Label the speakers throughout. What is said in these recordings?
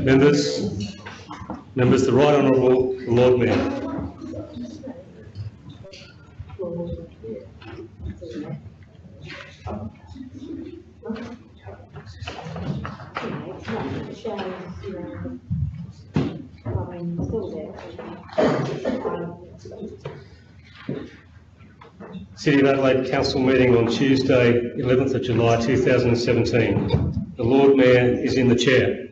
Speaker 1: Members, members, the Right Honourable Lord Mayor. City of Adelaide Council meeting on Tuesday, 11th of July 2017. The Lord Mayor is in the chair.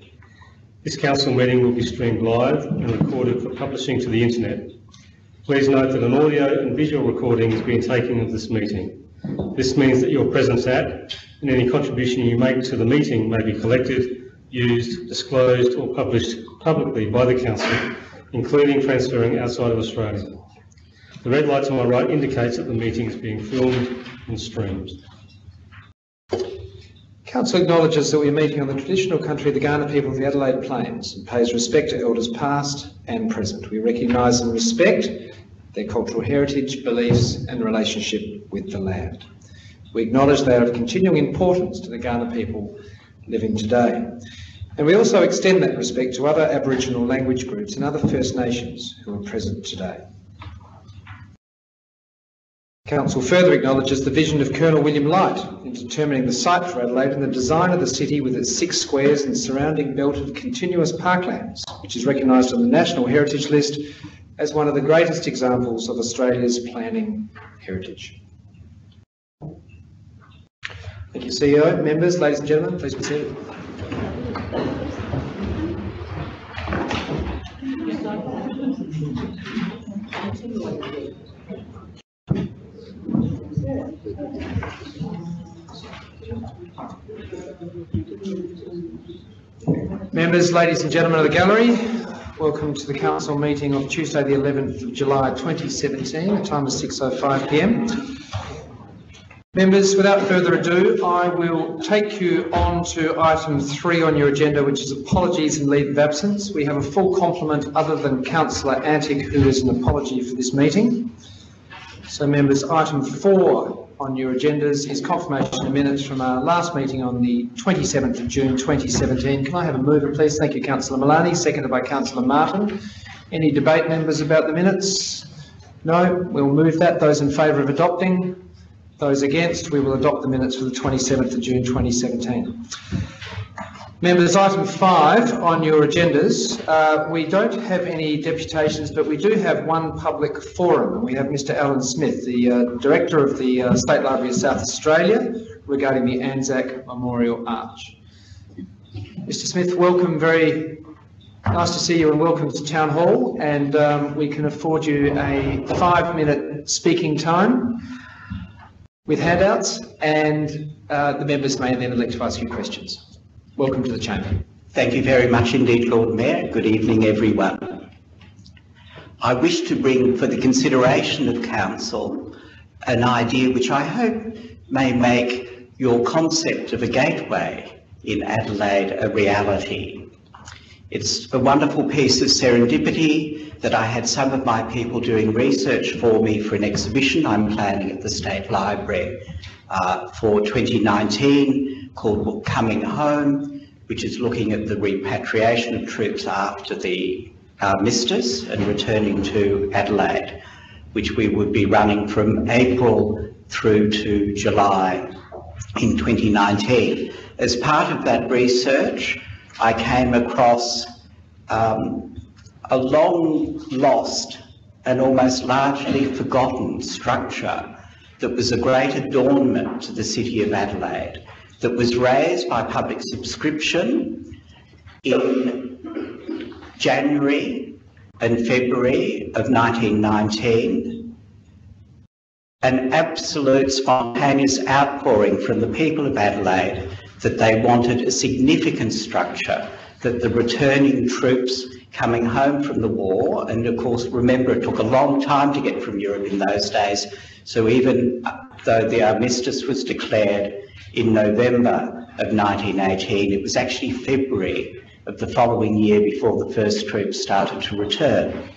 Speaker 1: This council meeting will be streamed live and recorded for publishing to the internet. Please note that an audio and visual recording is being taken of this meeting. This means that your presence at and any contribution you make to the meeting may be collected, used, disclosed or published publicly by the council, including transferring outside of Australia. The red light to my right indicates that the meeting is being filmed and streamed.
Speaker 2: Council acknowledges that we are meeting on the traditional country of the Kaurna people of the Adelaide Plains and pays respect to elders past and present. We recognise and respect their cultural heritage, beliefs and relationship with the land. We acknowledge they are of continuing importance to the Kaurna people living today. And we also extend that respect to other Aboriginal language groups and other First Nations who are present today. Council further acknowledges the vision of Colonel William Light in determining the site for Adelaide and the design of the city with its six squares and surrounding belt of continuous parklands, which is recognised on the National Heritage List as one of the greatest examples of Australia's planning heritage. Thank you, CEO. Members, ladies and gentlemen, please be seated. Members, ladies and gentlemen of the gallery, welcome to the council meeting of Tuesday the 11th of July 2017. The time is 6.05pm. Members, without further ado, I will take you on to item three on your agenda, which is apologies and leave of absence. We have a full complement other than Councillor Antic, who is an apology for this meeting. So members, item four on your agendas is confirmation of minutes from our last meeting on the 27th of June 2017. Can I have a mover, please? Thank you, Councillor Malani, seconded by Councillor Martin. Any debate, members, about the minutes? No? We'll move that. Those in favour of adopting? Those against? We will adopt the minutes for the 27th of June 2017. Members, item five on your agendas. Uh, we don't have any deputations, but we do have one public forum. We have Mr. Alan Smith, the uh, Director of the uh, State Library of South Australia, regarding the Anzac Memorial Arch. Mr. Smith, welcome. Very nice to see you and welcome to Town Hall. And um, we can afford you a five-minute speaking time with handouts, and uh, the members may then elect to ask you questions. Welcome to the chamber.
Speaker 3: Thank you very much indeed, Lord Mayor. Good evening, everyone. I wish to bring for the consideration of Council an idea which I hope may make your concept of a gateway in Adelaide a reality. It's a wonderful piece of serendipity that I had some of my people doing research for me for an exhibition I'm planning at the State Library uh, for 2019 called Coming Home, which is looking at the repatriation of troops after the armistice and returning to Adelaide, which we would be running from April through to July in 2019. As part of that research, I came across um, a long lost and almost largely forgotten structure that was a great adornment to the city of Adelaide that was raised by public subscription in January and February of 1919. An absolute spontaneous outpouring from the people of Adelaide that they wanted a significant structure, that the returning troops coming home from the war, and of course, remember it took a long time to get from Europe in those days, so even though the armistice was declared in November of 1918. It was actually February of the following year before the first troops started to return.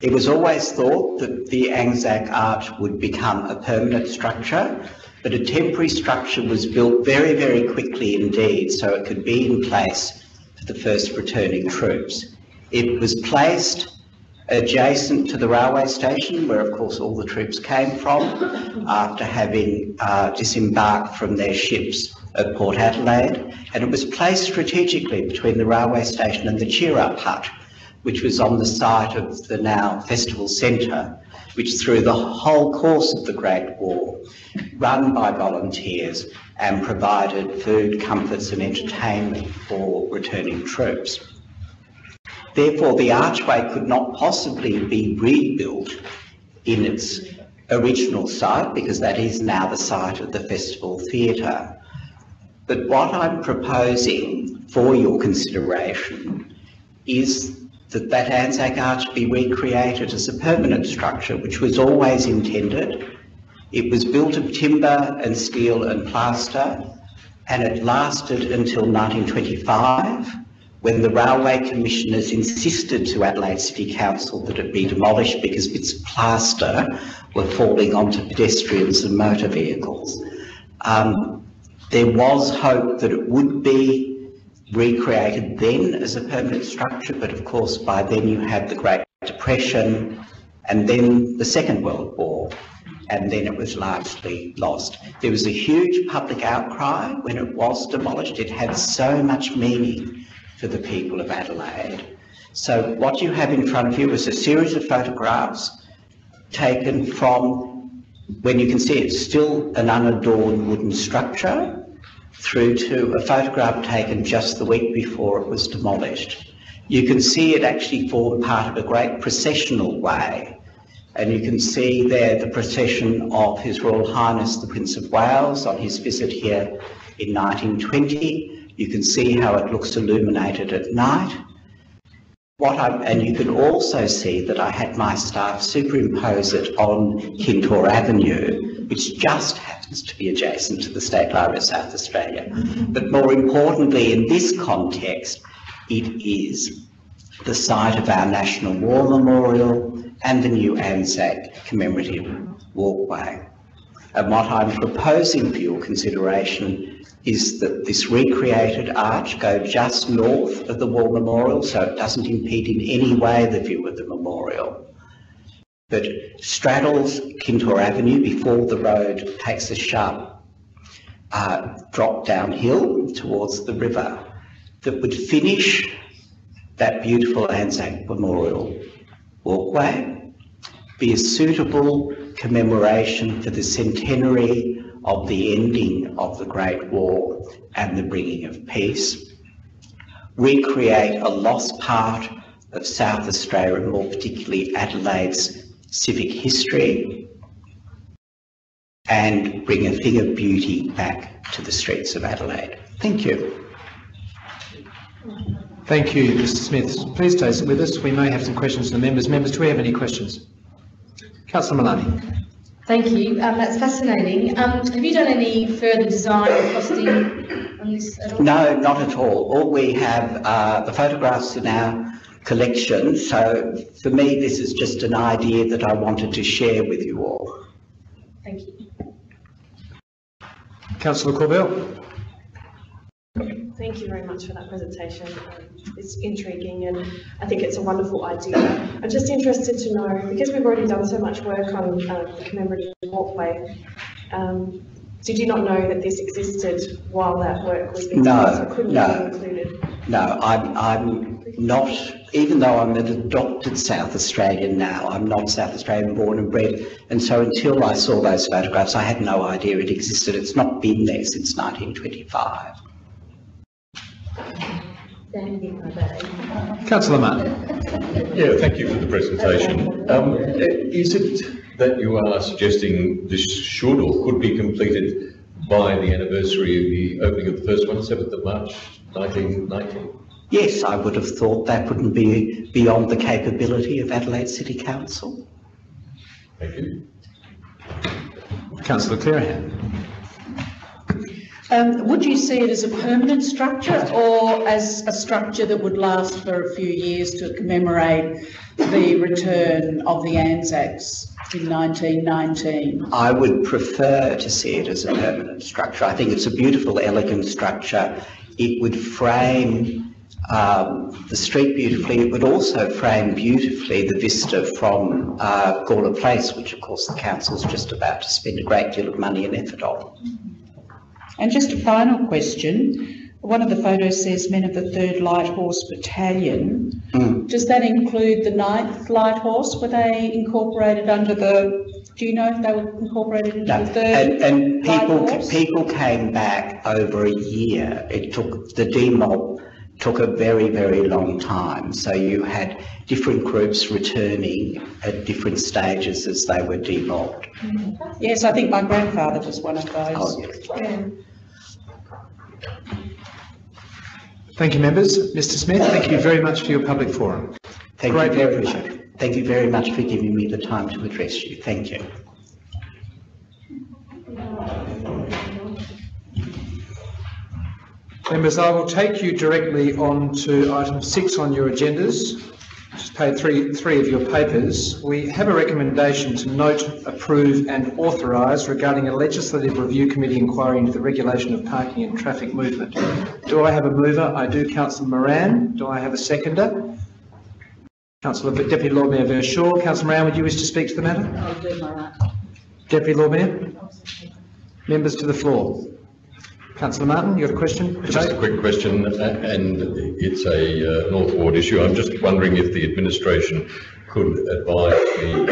Speaker 3: It was always thought that the Anzac Arch would become a permanent structure, but a temporary structure was built very, very quickly indeed, so it could be in place the first returning troops. It was placed adjacent to the railway station, where of course all the troops came from, after having uh, disembarked from their ships at Port Adelaide, and it was placed strategically between the railway station and the Cheer Up Hut, which was on the site of the now Festival Centre, which through the whole course of the Great War, run by volunteers and provided food, comforts and entertainment for returning troops. Therefore, the archway could not possibly be rebuilt in its original site because that is now the site of the Festival Theatre. But what I'm proposing for your consideration is that that Anzac Arch be recreated as a permanent structure, which was always intended. It was built of timber and steel and plaster, and it lasted until 1925, when the railway commissioners insisted to Adelaide City Council that it be demolished because bits of plaster were falling onto pedestrians and motor vehicles. Um, there was hope that it would be recreated then as a permanent structure, but of course by then you had the Great Depression and then the Second World War, and then it was largely lost. There was a huge public outcry when it was demolished. It had so much meaning for the people of Adelaide. So what you have in front of you is a series of photographs taken from when you can see it's still an unadorned wooden structure through to a photograph taken just the week before it was demolished. You can see it actually formed part of a great processional way. And you can see there the procession of His Royal Highness the Prince of Wales on his visit here in 1920. You can see how it looks illuminated at night. What I, and you can also see that I had my staff superimpose it on Kintore Avenue, which just happens to be adjacent to the State Library of South Australia. But more importantly, in this context, it is the site of our National War Memorial and the new Anzac commemorative walkway. And what I'm proposing for your consideration is that this recreated arch go just north of the War Memorial so it doesn't impede in any way the view of the memorial but straddles Kintore Avenue before the road takes a sharp uh, drop downhill towards the river that would finish that beautiful Anzac Memorial walkway, be a suitable commemoration for the centenary of the ending of the Great War and the bringing of peace, recreate a lost part of South Australia more particularly Adelaide's civic history, and bring a thing of beauty back to the streets of Adelaide. Thank you.
Speaker 2: Thank you, Mr Smith. Please stay with us. We may have some questions from the members. Members, do we have any questions? Councillor Malani.
Speaker 4: Thank you, um, that's fascinating. Um, have you done any further design or costing on this at all?
Speaker 3: No, not at all. All we have are the photographs in our collection. So for me, this is just an idea that I wanted to share with you all.
Speaker 4: Thank you.
Speaker 2: Councillor Corbell.
Speaker 5: Thank you very much for that presentation. It's intriguing and I think it's a wonderful idea. I'm just interested to know, because we've already done so much work on um, the commemorative walkway, um, did you not know that this existed while that work was being
Speaker 3: No,
Speaker 5: done? So couldn't
Speaker 3: no.
Speaker 5: have included?
Speaker 3: No, I'm, I'm not, even though I'm an adopted South Australian now, I'm not South Australian born and bred. And so until I saw those photographs, I had no idea it existed. It's not been there since 1925.
Speaker 2: Councillor Martin.
Speaker 6: Yeah, thank you for the presentation. Um, Is it that you are suggesting this should or could be completed by the anniversary of the opening of the first one, 7th of March 1990?
Speaker 3: Yes, I would have thought that wouldn't be beyond the capability of Adelaide City Council.
Speaker 6: Thank you.
Speaker 2: Councillor Clearihan.
Speaker 7: Um, would you see it as a permanent structure or as a structure that would last for a few years to commemorate the return of the Anzacs in 1919?
Speaker 3: I would prefer to see it as a permanent structure. I think it's a beautiful, elegant structure. It would frame um, the street beautifully. It would also frame beautifully the vista from uh, Gawler Place, which of course the council's just about to spend a great deal of money and effort on.
Speaker 7: And just a final question. One of the photos says men of the 3rd Light Horse Battalion.
Speaker 3: Mm.
Speaker 7: Does that include the 9th Light Horse? Were they incorporated under the, do you know if they were incorporated into
Speaker 3: No,
Speaker 7: the 3rd
Speaker 3: and, and
Speaker 7: Light
Speaker 3: people,
Speaker 7: Horse?
Speaker 3: people came back over a year. It took, the demob took a very, very long time. So you had different groups returning at different stages as they were demobbed.
Speaker 7: Yes, I think my grandfather was one of those.
Speaker 3: Oh,
Speaker 7: those.
Speaker 3: yes.
Speaker 7: Yeah.
Speaker 2: Thank you, members. Mr Smith, thank you very much for your public forum.
Speaker 3: Thank you
Speaker 2: Greatly
Speaker 3: very
Speaker 2: appreciated.
Speaker 3: much. Thank you very much for giving me the time to address you. Thank you.
Speaker 2: Members, I will take you directly on to item six on your agendas. Just page three, three of your papers. We have a recommendation to note, approve and authorise regarding a legislative review committee inquiry into the regulation of parking and traffic movement. Do I have a mover? I do. Councillor Moran. Do I have a seconder? Councillor Deputy Lord Mayor Verschoor. Councillor Moran, would you wish to speak to the matter?
Speaker 7: I'll do my right.
Speaker 2: Deputy Lord Mayor? Members to the floor. Councillor Martin, you got a question?
Speaker 6: Just a quick question, and it's a uh, North Ward issue. I'm just wondering if the administration could advise me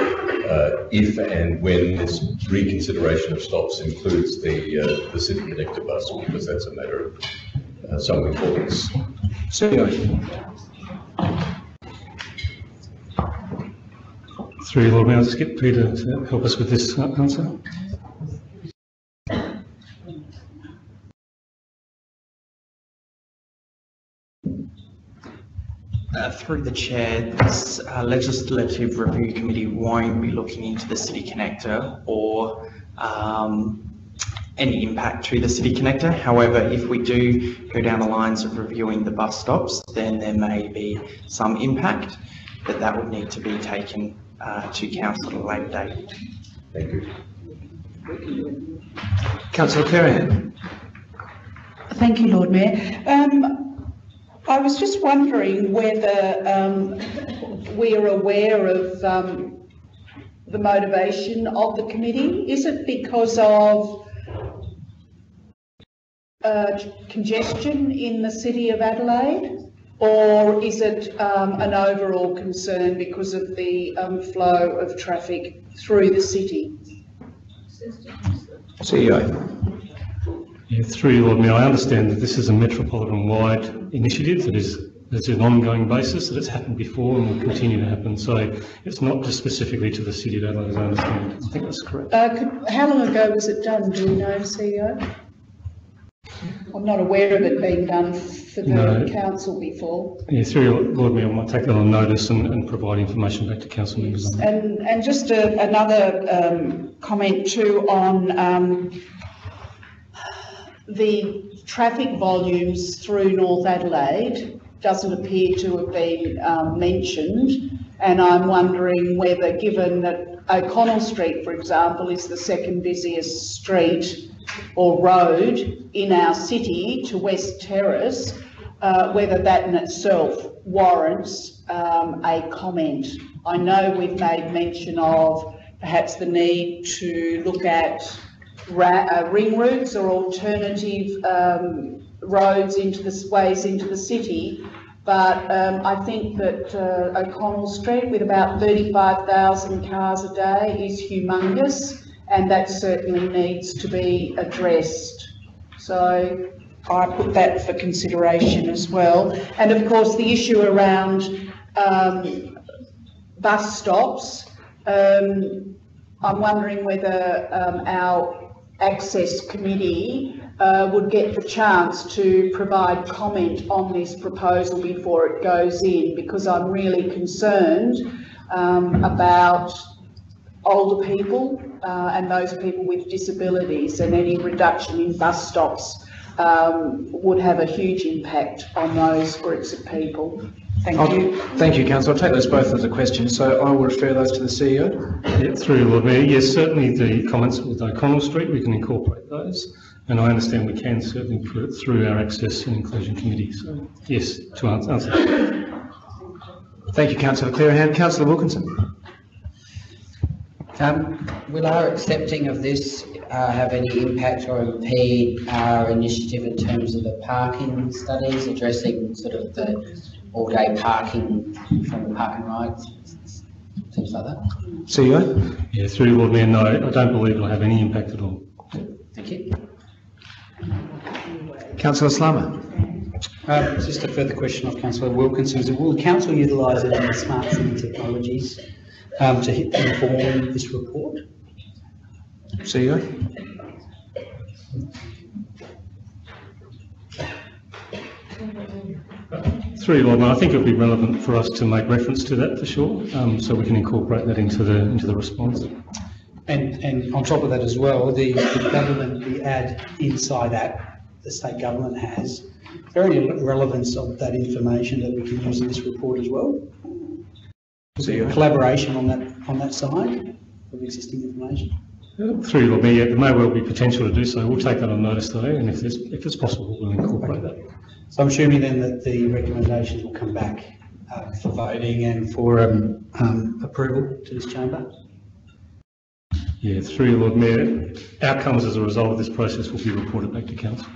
Speaker 6: uh, if and when this reconsideration of stops includes the, uh, the city connector bus, because that's a matter of uh, some importance.
Speaker 2: CEO.
Speaker 1: Through you, Lord Mayor, I'll just get Peter to help us with this uh, answer.
Speaker 8: Uh, Through the chair, this uh, legislative review committee won't be looking into the city connector or um, any impact to the city connector. However, if we do go down the lines of reviewing the bus stops, then there may be some impact, but that would need to be taken uh, to council at a later date.
Speaker 6: Thank you.
Speaker 2: Councillor Clearihan.
Speaker 7: Thank you, Lord Mayor. Um, I was just wondering whether um, we are aware of um, the motivation of the committee. Is it because of uh, congestion in the city of Adelaide? Or is it um, an overall concern because of the um, flow of traffic through the city?
Speaker 2: CEO.
Speaker 1: Yeah, through you, Lord Mayor, I understand that this is a metropolitan-wide initiative that is, that's an ongoing basis, that it's happened before and will continue to happen. So it's not just specifically to the city of Adelaide, as I understand. I think that's correct.
Speaker 7: Uh, could, how long ago was it done? Do you know, CEO? I'm not aware of it being done for the
Speaker 1: No.
Speaker 7: council before.
Speaker 1: Yeah, through you, Lord Mayor, I might take that on notice and, and provide information back to council members on.
Speaker 7: And, and just a, another um, comment too on um, the traffic volumes through North Adelaide doesn't appear to have been um, mentioned. And I'm wondering whether, given that O'Connell Street, for example, is the second busiest street or road in our city to West Terrace, uh, whether that in itself warrants um, a comment. I know we've made mention of perhaps the need to look at uh, ring routes or alternative um, roads into the ways into the city. But um, I think that uh, O'Connell Street, with about 35,000 cars a day, is humongous, and that certainly needs to be addressed. So I put that for consideration as well. And of course, the issue around um, bus stops. Um, I'm wondering whether um, our access committee uh, would get the chance to provide comment on this proposal before it goes in, because I'm really concerned um, about older people uh, and those people with disabilities and any reduction in bus stops um, would have a huge impact on those groups of people. Thank
Speaker 2: I'll-
Speaker 7: you.
Speaker 2: Thank you, councillor. I'll take those both as a question, so I will refer those to the CEO.
Speaker 1: Yeah, through you, Lord Mayor, yes, certainly the comments with O'Connell Street, we can incorporate those. And I understand we can certainly put it through our Access and Inclusion Committee. So, yes, to answer. answer.
Speaker 2: Thank you, councillor Clearihan. Councillor Wilkinson.
Speaker 9: Um, will our accepting of this uh, have any impact or impede our initiative in terms of the parking studies, addressing sort of the all-day parking from the parking rides, things like that?
Speaker 2: CEO.
Speaker 1: Yeah, through you, Lord Mayor, no, I don't believe it'll have any impact at all.
Speaker 9: Thank you.
Speaker 2: Councillor Slama.
Speaker 10: Uh, Just a further question of councillor Wilkinson. is Will the council utilise any smart city technologies um, to hit- inform this report?
Speaker 2: CEO.
Speaker 1: Through you, Lord Mayor, I think it'll be relevant for us to make reference to that for sure, um, so we can incorporate that into the, into the response.
Speaker 10: And, and on top of that as well, the the government, the ad inside that, the state government has, is there any relevance of that information that we can use in this report as well? So there collaboration on that, on that side of existing information?
Speaker 1: Through you, Lord Mayor, yeah, there may well be potential to do so. We'll take that on notice though, and if there's, if it's possible, we'll incorporate that.
Speaker 10: So I'm assuming then that the recommendations will come back uh, for voting and for um, um, approval to this chamber?
Speaker 1: Yeah, through you, Lord Mayor, outcomes as a result of this process will be reported back to council.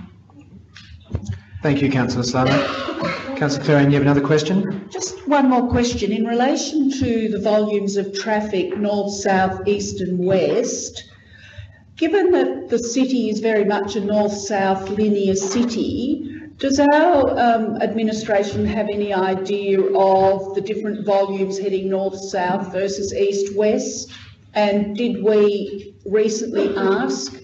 Speaker 2: Thank you, councillor Slama. Councillor Clearihan, you have another question?
Speaker 7: Just one more question. In relation to the volumes of traffic north, south, east and west, given that the city is very much a north-south linear city, does our um, administration have any idea of the different volumes heading north-south versus east-west? And did we recently ask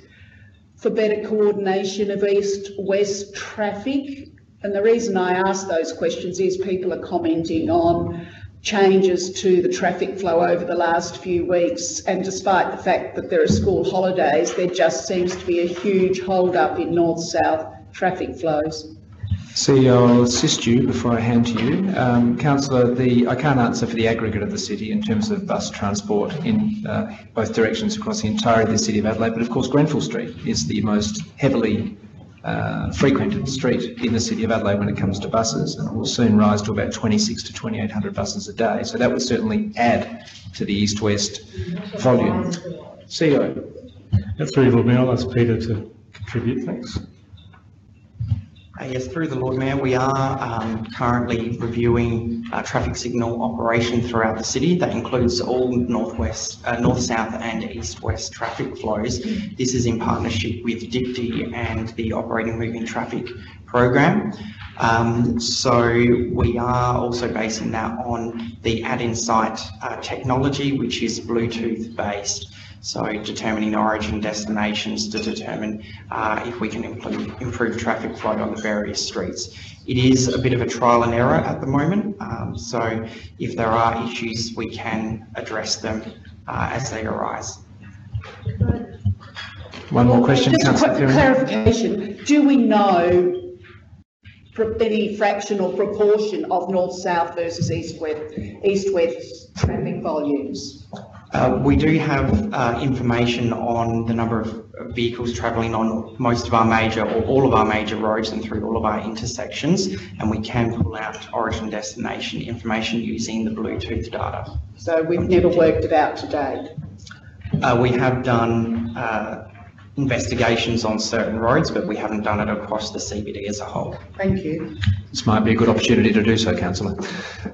Speaker 7: for better coordination of east-west traffic? And the reason I ask those questions is people are commenting on changes to the traffic flow over the last few weeks. And despite the fact that there are school holidays, there just seems to be a huge hold-up in north-south traffic flows.
Speaker 2: CEO, I'll assist you before I hand to you. Um, councillor, the, I can't answer for the aggregate of the city in terms of bus transport in uh, both directions across the entirety of the city of Adelaide, but of course Grenfell Street is the most heavily uh, frequented street in the city of Adelaide when it comes to buses, and it will soon rise to about 26 to 2,800 buses a day. So that would certainly add to the east-west volume. CEO.
Speaker 1: That's Through you, Lord I'll ask Peter to contribute, thanks.
Speaker 8: Uh, Yes, through the Lord Mayor, we are um, currently reviewing uh, traffic signal operation throughout the city. That includes all northwest, uh, north-south and east-west traffic flows. This is in partnership with DIPTI and the Operating Moving Traffic Program. Um, So we are also basing that on the AddInsight uh, technology, which is Bluetooth-based. So determining origin destinations to determine uh, if we can improve, improve traffic flow on the various streets. It is a bit of a trial and error at the moment, um, so if there are issues, we can address them uh, as they arise.
Speaker 2: One more question,
Speaker 7: Just a
Speaker 2: councillor
Speaker 7: quick clarification. Do we know any fraction or proportion of north-south versus east-west, east-west traffic volumes?
Speaker 8: Uh, we do have uh, information on the number of vehicles travelling on most of our major or all of our major roads and through all of our intersections, and we can pull out origin destination information using the Bluetooth data.
Speaker 7: So we've never worked it out to date.
Speaker 8: Uh, we have done uh, investigations on certain roads, but we haven't done it across the CBD as a whole.
Speaker 7: Thank you.
Speaker 2: This might be a good opportunity to do so, councillor.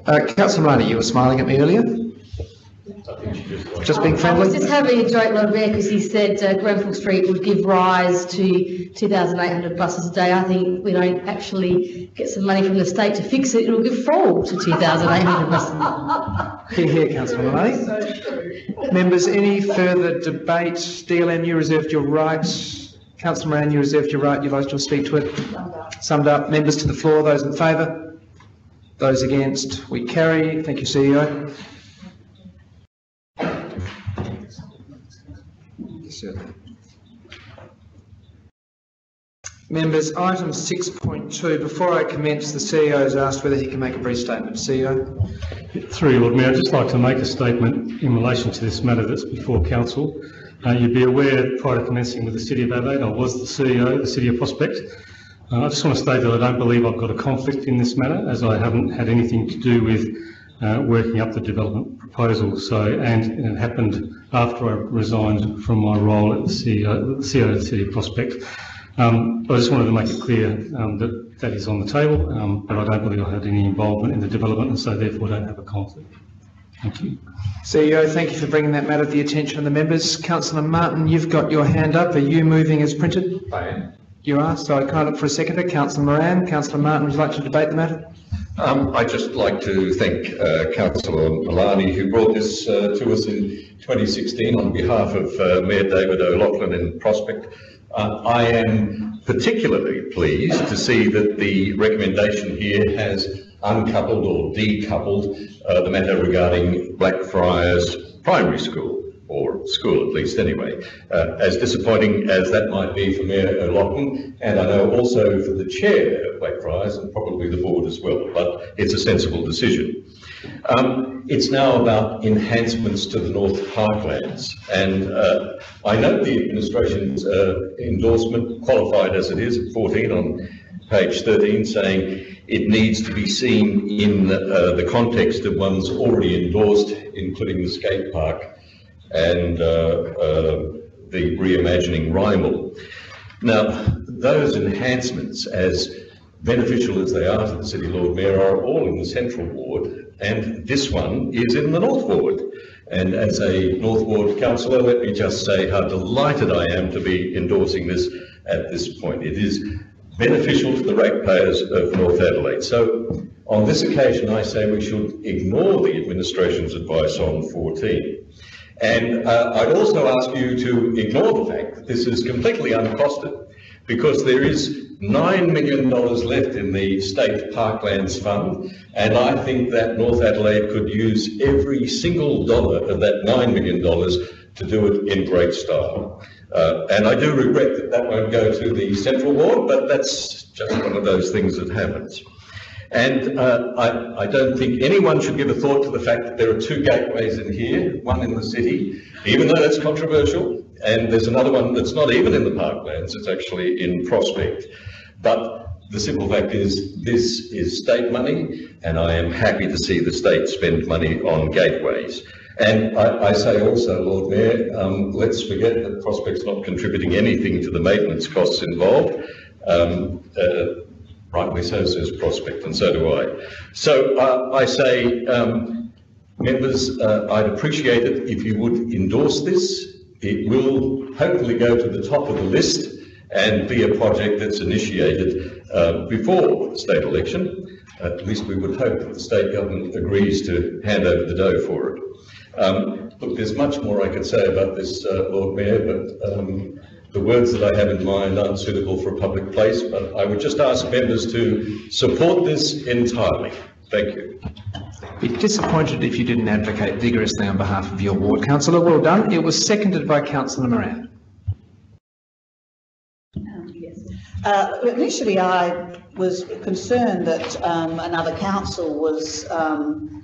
Speaker 2: Uh, councillor Marnie, you were smiling at me earlier? Just being
Speaker 4: I was
Speaker 2: friendly?
Speaker 4: just having a joke, Lord Mayor, because he said uh, Grenfell Street would give rise to 2,800 buses a day. I think we don't actually get some money from the state to fix it, it'll give fall to 2,800 buses.
Speaker 2: Here, here, councillor Malani. Members, any further debate? DLM, you reserved your right. Councillor Moran, you reserved your right. You'd like to speak to it? Summed up. Members to the floor. Those in favour? Those against? We carry. Thank you, CEO. Members, item 6.2, before I commence, the CEO has asked whether he can make a brief statement. CEO?
Speaker 1: Through Lord Mayor, I'd just like to make a statement in relation to this matter that's before council. Uh, you'd be aware, prior to commencing with the City of Adelaide, I was the CEO of the City of Prospect. Uh, I just want to state that I don't believe I've got a conflict in this matter, as I haven't had anything to do with uh, working up the development proposal. So, and it happened after I resigned from my role at the CEO, CEO of the City of Prospect. Um, I just wanted to make it clear um, that that is on the table, um, but I don't believe I had any involvement in the development and so therefore don't have a conflict. Thank you.
Speaker 2: CEO, thank you for bringing that matter to the attention of the members. Councillor Martin, you've got your hand up. Are you moving as printed?
Speaker 6: I am.
Speaker 2: You are, so I can't look for a seconder. Councillor Moran, Councillor Martin, would you like to debate the matter?
Speaker 6: Um, I'd just like to thank uh, Councillor Malani who brought this uh, to us in 2016 on behalf of uh, Mayor David O'Loughlin in Prospect. Uh, I am particularly pleased to see that the recommendation here has uncoupled or decoupled uh, the matter regarding Blackfriars Primary School, or school at least anyway. Uh, as disappointing as that might be for Mayor O'Loughlin, and I know also for the chair of Blackfriars and probably the board as well, but it's a sensible decision. Um, it's now about enhancements to the North Parklands, and uh, I note the administration's uh, endorsement, qualified as it is at 14 on page 13, saying it needs to be seen in uh, the context of one's already endorsed, including the skate park and uh, uh, the reimagining Rymill. Now, those enhancements, as beneficial as they are to the City Lord Mayor, are all in the Central Ward, and this one is in the North Ward. And as a North Ward councillor, let me just say how delighted I am to be endorsing this at this point. It is beneficial to the ratepayers of North Adelaide. So on this occasion, I say we should ignore the administration's advice on 14. And uh, I'd also ask you to ignore the fact that this is completely uncosted because there is $9 million left in the State Parklands Fund, and I think that North Adelaide could use every single dollar of that $9 million to do it in great style. Uh, and I do regret that that won't go to the Central Ward, but that's just one of those things that happens. And uh, I, I, don't think anyone should give a thought to the fact that there are two gateways in here, one in the city, even though that's controversial, and there's another one that's not even in the parklands, it's actually in Prospect. But the simple fact is, this is state money, and I am happy to see the state spend money on gateways. And I, I say also, Lord Mayor, um, let's forget that Prospect's not contributing anything to the maintenance costs involved. Um, uh, rightly so says Prospect, and so do I. So uh, I say, um, members, uh, I'd appreciate it if you would endorse this. It will hopefully go to the top of the list and be a project that's initiated uh, before the state election. At least we would hope that the state government agrees to hand over the dough for it. Um, look, there's much more I could say about this, uh, Lord Mayor, but um, the words that I have in mind aren't suitable for a public place, but I would just ask members to support this entirely. Thank you.
Speaker 2: Be disappointed if you didn't advocate vigorously on behalf of your ward councillor. Well done. It was seconded by Councillor Moran.
Speaker 11: Uh, initially, I was concerned that um, another council was um,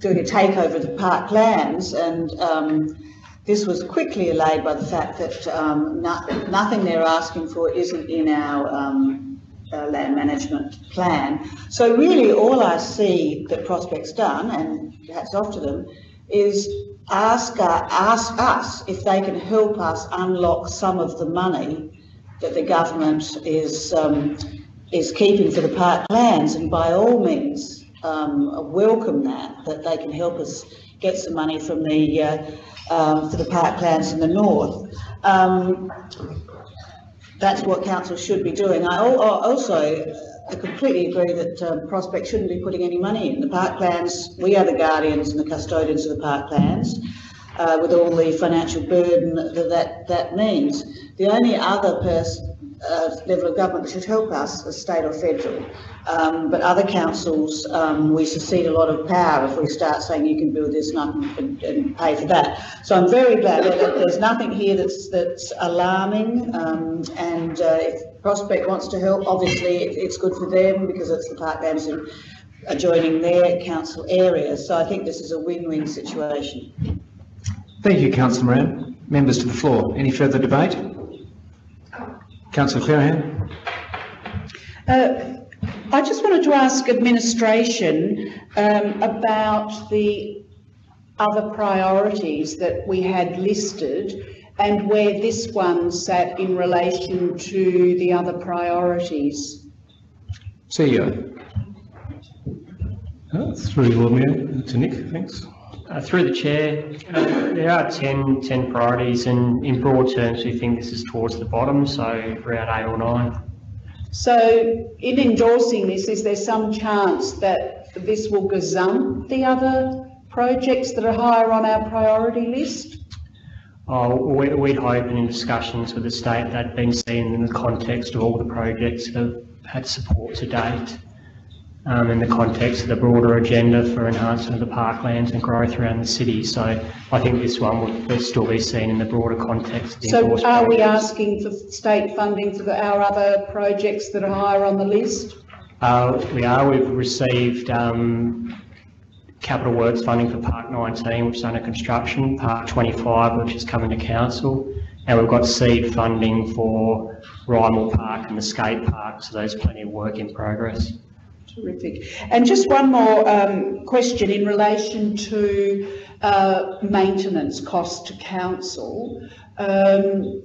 Speaker 11: doing a takeover of the park lands, and um, this was quickly allayed by the fact that um, no, nothing they're asking for isn't in our um, uh, land management plan. So really, all I see that Prospect's done, and hats off to them, is ask uh, ask us if they can help us unlock some of the money that the government is um, is keeping for the park lands, and by all means, um, welcome that that they can help us get some money from the uh, um, for the park lands in the north. Um, that's what council should be doing. I also I completely agree that um, Prospect shouldn't be putting any money in. The parklands, we are the guardians and the custodians of the parklands uh, with all the financial burden that, that that means. The only other person
Speaker 7: uh, level of government that should help us, as state or federal. Um, but other councils, um, we secede a lot of power if we start saying you can build this and, I can- and, and pay for that. So I'm very glad that that there's nothing here that's, that's alarming, um, and, uh, if Prospect wants to help, obviously it, it's good for them because it's the parklands and adjoining their council area. So I think this is a win-win situation.
Speaker 2: Thank you, councillor Moran. Members to the floor, any further debate? Councillor Clearihan?
Speaker 7: Uh, I just wanted to ask administration um, about the other priorities that we had listed and where this one sat in relation to the other priorities.
Speaker 2: CEO?
Speaker 1: Uh, Through you, Lord Mayor, to Nick, thanks.
Speaker 12: Uh, Through the chair, uh, there are 10, 10 priorities and in broad terms, we think this is towards the bottom, so around eight or nine.
Speaker 7: So in endorsing this, is there some chance that this will gazump the other projects that are higher on our priority list?
Speaker 12: Oh, we- We'd hope in discussions with the state that being seen in the context of all the projects that have had support to date, um, in the context of the broader agenda for enhancement of the parklands and growth around the city. So I think this one would would still be seen in the broader context.
Speaker 7: So are we asking for state funding for the, our other projects that are higher on the list?
Speaker 12: Uh, we are, we've received, um, capital works funding for Park 19, which is under construction, Park 25, which is coming to council, and we've got seed funding for Rymill Park and the skate park, so there's plenty of work in progress.
Speaker 7: Terrific. And just one more um, question in relation to uh, maintenance costs to council. Um,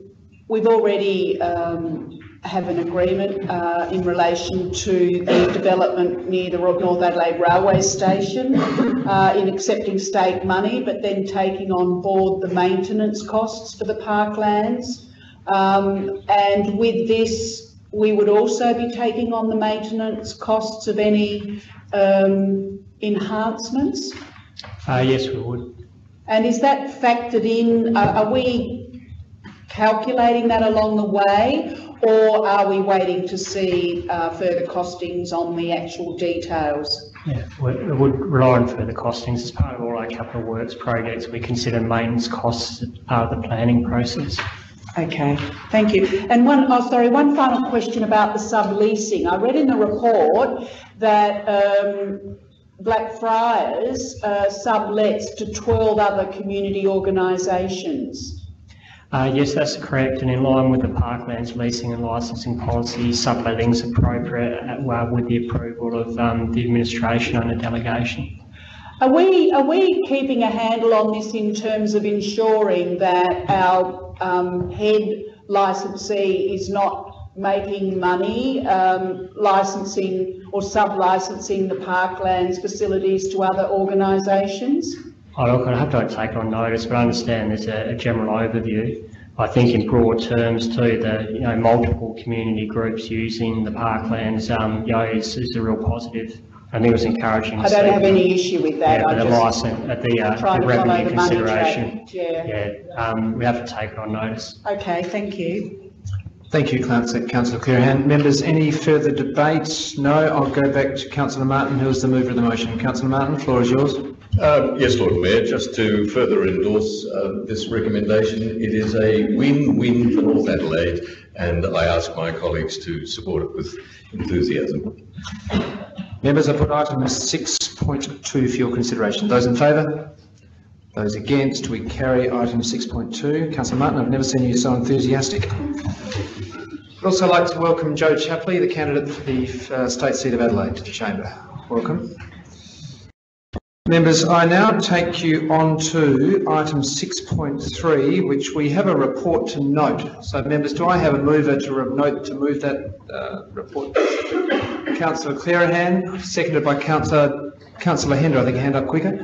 Speaker 7: We've already um, have an agreement uh, in relation to the development near the North Adelaide Railway Station uh, in accepting state money, but then taking on board the maintenance costs for the parklands. Um, And with this, we would also be taking on the maintenance costs of any um, enhancements?
Speaker 12: Uh, yes, we would.
Speaker 7: And is that factored in, are are we calculating that along the way? Or are we waiting to see uh, further costings on the actual details?
Speaker 12: Yeah, we we would rely on further costings as part of all our capital works projects. We consider maintenance costs as part of the planning process.
Speaker 7: Okay, thank you. And one, oh, sorry, one final question about the subleasing. I read in the report that um, Blackfriars uh, sublets to 12 other community organisations.
Speaker 12: Uh, yes, that's correct, and in line with the Parklands leasing and licensing policy, subletting is appropriate uh, well, with the approval of um, the administration under delegation.
Speaker 7: Are we, are we keeping a handle on this in terms of ensuring that our um, head licensee is not making money um, licensing or sub-licensing the parklands facilities to other organisations?
Speaker 12: Oh, look, I have to take on notice, but I understand there's a, a general overview. I think in broad terms too, the, you know, multiple community groups using the parklands, um, you know, is, is a real positive. I think it was encouraging.
Speaker 7: I don't
Speaker 12: see.
Speaker 7: have any issue with that.
Speaker 12: Yeah,
Speaker 7: I
Speaker 12: but the
Speaker 7: just
Speaker 12: license, at the, uh,
Speaker 7: try
Speaker 12: the
Speaker 7: to follow
Speaker 12: revenue
Speaker 7: the money
Speaker 12: consideration.
Speaker 7: track. Yeah,
Speaker 12: Yeah, um, we have to take it on notice.
Speaker 7: okay, thank you.
Speaker 2: Thank you, Councillor Councillor Clearihan. Members, any further debate? No, I'll go back to Councillor Martin, who is the mover of the motion. Councillor Martin, the floor is yours.
Speaker 6: Um, Yes, Lord Mayor, just to further endorse uh, this recommendation, it is a win-win for North Adelaide, and I ask my colleagues to support it with enthusiasm.
Speaker 2: Members, I put item 6.2 for your consideration. Those in favour? Those against? We carry item 6.2. Councillor Martin, I've never seen you so enthusiastic. I'd also like to welcome Jo Chapley, the candidate for the uh, state seat of Adelaide, to the chamber. Welcome. Members, I now take you on to item 6.3, which we have a report to note. So members, do I have a mover to note, to move that uh, report? Councillor Clearihan, seconded by Councillor, Councillor Hender, I think, hand up quicker.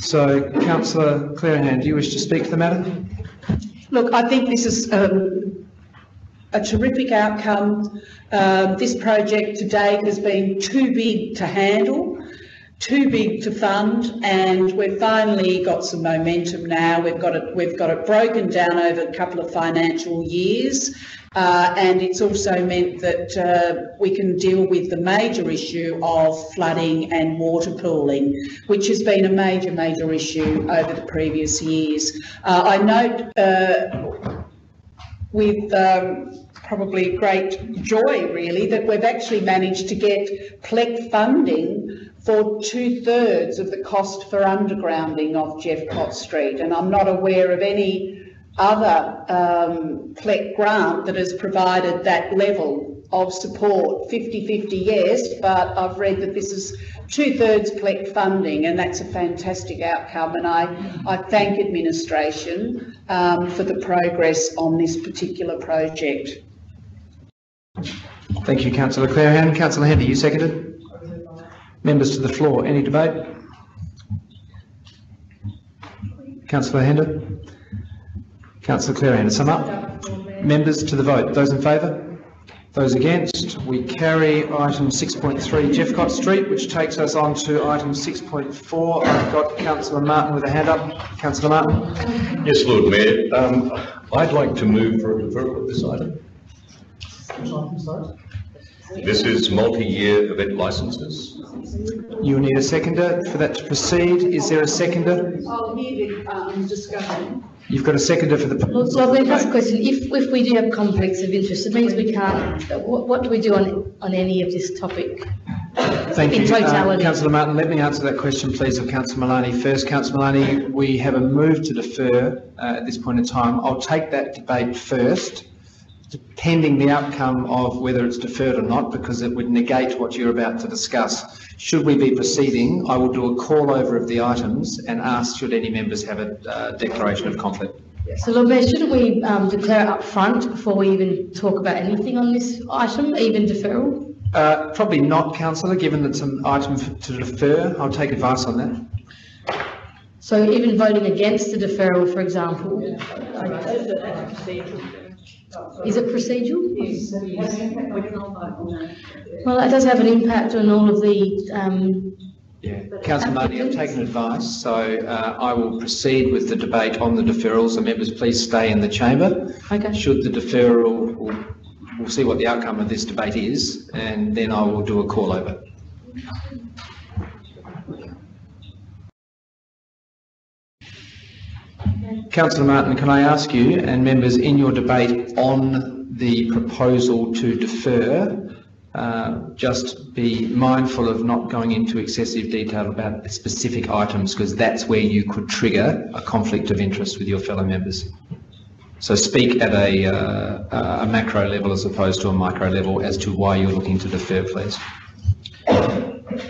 Speaker 2: So Councillor Clearihan, do you wish to speak to the matter?
Speaker 7: Look, I think this is um, a terrific outcome. Um, This project to date has been too big to handle, too big to fund and we've finally got some momentum now. We've got it, we've got it broken down over a couple of financial years. Uh, and it's also meant that uh, we can deal with the major issue of flooding and water pooling, which has been a major, major issue over the previous years. Uh, I note uh, with um, probably great joy, really, that we've actually managed to get PLEC funding for two-thirds of the cost for undergrounding of Jeffcott Street. And I'm not aware of any other um, PLEC grant that has provided that level of support. 50-50, yes, but I've read that this is two-thirds PLEC funding, and that's a fantastic outcome. And I, I thank administration um, for the progress on this particular project.
Speaker 2: Thank you, councillor Clearihan. Councillor Hender, you seconded? Members to the floor, any debate? Councillor Hender? Councillor Clearihan, to sum up? Members to the vote, those in favour? Those against? We carry item 6.3 Jeffcott Street, which takes us on to item 6.4. I've got councillor Martin with a hand up. Councillor Martin?
Speaker 6: Yes, Lord Mayor, um, I'd like to move for a deferral of this item. This is multi-year event licenses.
Speaker 2: You need a seconder for that to proceed. Is there a seconder?
Speaker 7: I'll hear the um, discussion.
Speaker 2: You've got a seconder for the...
Speaker 4: Lord Lord Mayor, first question, if, if we do have conflicts of interest, it means we can't, what, what do we do on, on any of this topic?
Speaker 2: Thank
Speaker 4: In
Speaker 2: you. Uh,
Speaker 4: totality.
Speaker 2: Councillor Martin, let me answer that question, please, of Councillor Malani first. Councillor Malani, we have a move to defer uh, at this point in time. I'll take that debate first, pending the outcome of whether it's deferred or not, because it would negate what you're about to discuss. Should we be proceeding, I will do a call over of the items and ask should any members have a uh, declaration of conflict.
Speaker 4: So Lord Mayor, shouldn't we um, declare it up front before we even talk about anything on this item, even deferral?
Speaker 2: Uh, Probably not, councillor, given that it's an item to defer. I'll take advice on that.
Speaker 4: So even voting against the deferral, for example? Is it procedural? Well, that does have an impact on all of the, um,
Speaker 2: Yeah, Councillor Marty, I've taken advice, so uh, I will proceed with the debate on the deferrals. The members, please stay in the chamber.
Speaker 4: okay.
Speaker 2: Should the deferral, we'll, we'll see what the outcome of this debate is, and then I will do a call over. Councillor Martin, can I ask you, and members, in your debate on the proposal to defer, uh, just be mindful of not going into excessive detail about specific items, because that's where you could trigger a conflict of interest with your fellow members. So speak at a, uh, a macro level as opposed to a micro level as to why you're looking to defer, please.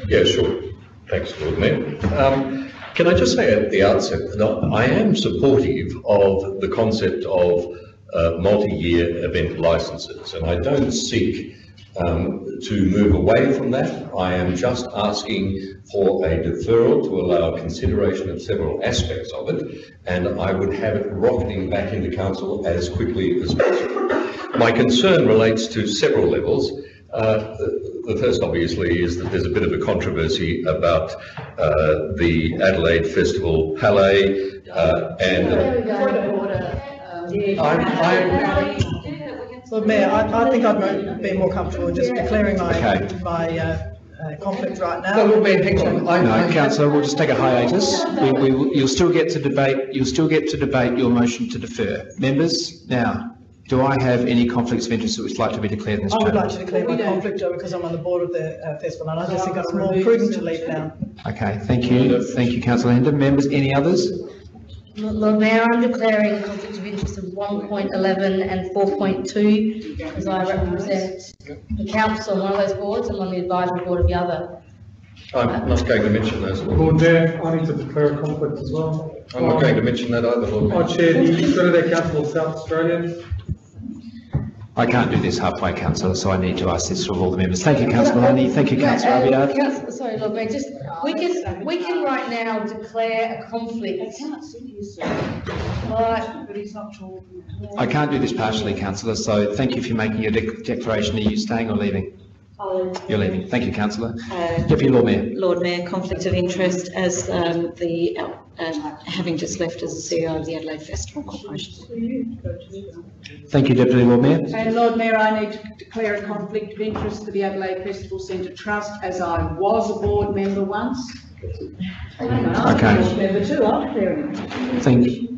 Speaker 6: Yeah, sure. Thanks, Lord Mayor. Um, can I just say at the outset that I am supportive of the concept of uh, multi-year event licenses, and I don't seek um, to move away from that. I am just asking for a deferral to allow consideration of several aspects of it, and I would have it rocketing back into council as quickly as possible. My concern relates to several levels. Uh, the, the first, obviously, is that there's a bit of a controversy about uh, the Adelaide Festival Palais uh, and
Speaker 13: Lord Mayor, I, I think I'd be more comfortable just declaring my,
Speaker 2: Okay.
Speaker 13: my uh, uh, conflict right now.
Speaker 2: No, Lord Mayor, hang on. No, councillor, we'll just take a hiatus. We, we, you'll still get to debate, you'll still get to debate your motion to defer. Members, now, do I have any conflicts of interest that would like to be declared in this
Speaker 13: I would
Speaker 2: chamber?
Speaker 13: like to declare my conflict uh, because I'm on the board of the uh, festival and I just think it's more prudent to leave now.
Speaker 2: Okay, thank you. Thank you, councillor Hender. Members, any others?
Speaker 4: Lord Mayor, I'm declaring conflict of interest of one point eleven and four point two, because I represent the council on one of those boards, and on the advisory board of the other.
Speaker 6: I'm not going to mention those.
Speaker 14: Lord Mayor, I need to declare a conflict as well.
Speaker 6: I'm not going to mention that either, Lord Mayor.
Speaker 14: I chair the Trinidad Council of South Australia.
Speaker 2: I can't do this halfway, councillor, so I need to ask this of all the members. Thank you, councillor Malani. Thank you, councillor
Speaker 4: Uh,
Speaker 2: Abiad.
Speaker 4: Councillor- Sorry, Lord Mayor, just, we can, we can right now declare a conflict. I cannot see you, Right,
Speaker 7: But he's not talking.
Speaker 2: I can't do this partially, councillor, so thank you for making your dec- declaration. Are you staying or leaving? You're leaving. Thank you, councillor.
Speaker 15: Uh,
Speaker 2: Deputy Lord Mayor.
Speaker 15: Lord Mayor, conflict of interest as um, the, uh, um, having just left as the CEO of the Adelaide Festival Corporation.
Speaker 2: Thank you, Deputy Lord Mayor.
Speaker 7: And Lord Mayor, I need to declare a conflict of interest for the Adelaide Festival Centre Trust as I was a board member once.
Speaker 2: Okay.
Speaker 7: Member too, I'm declaring.
Speaker 2: Thank you.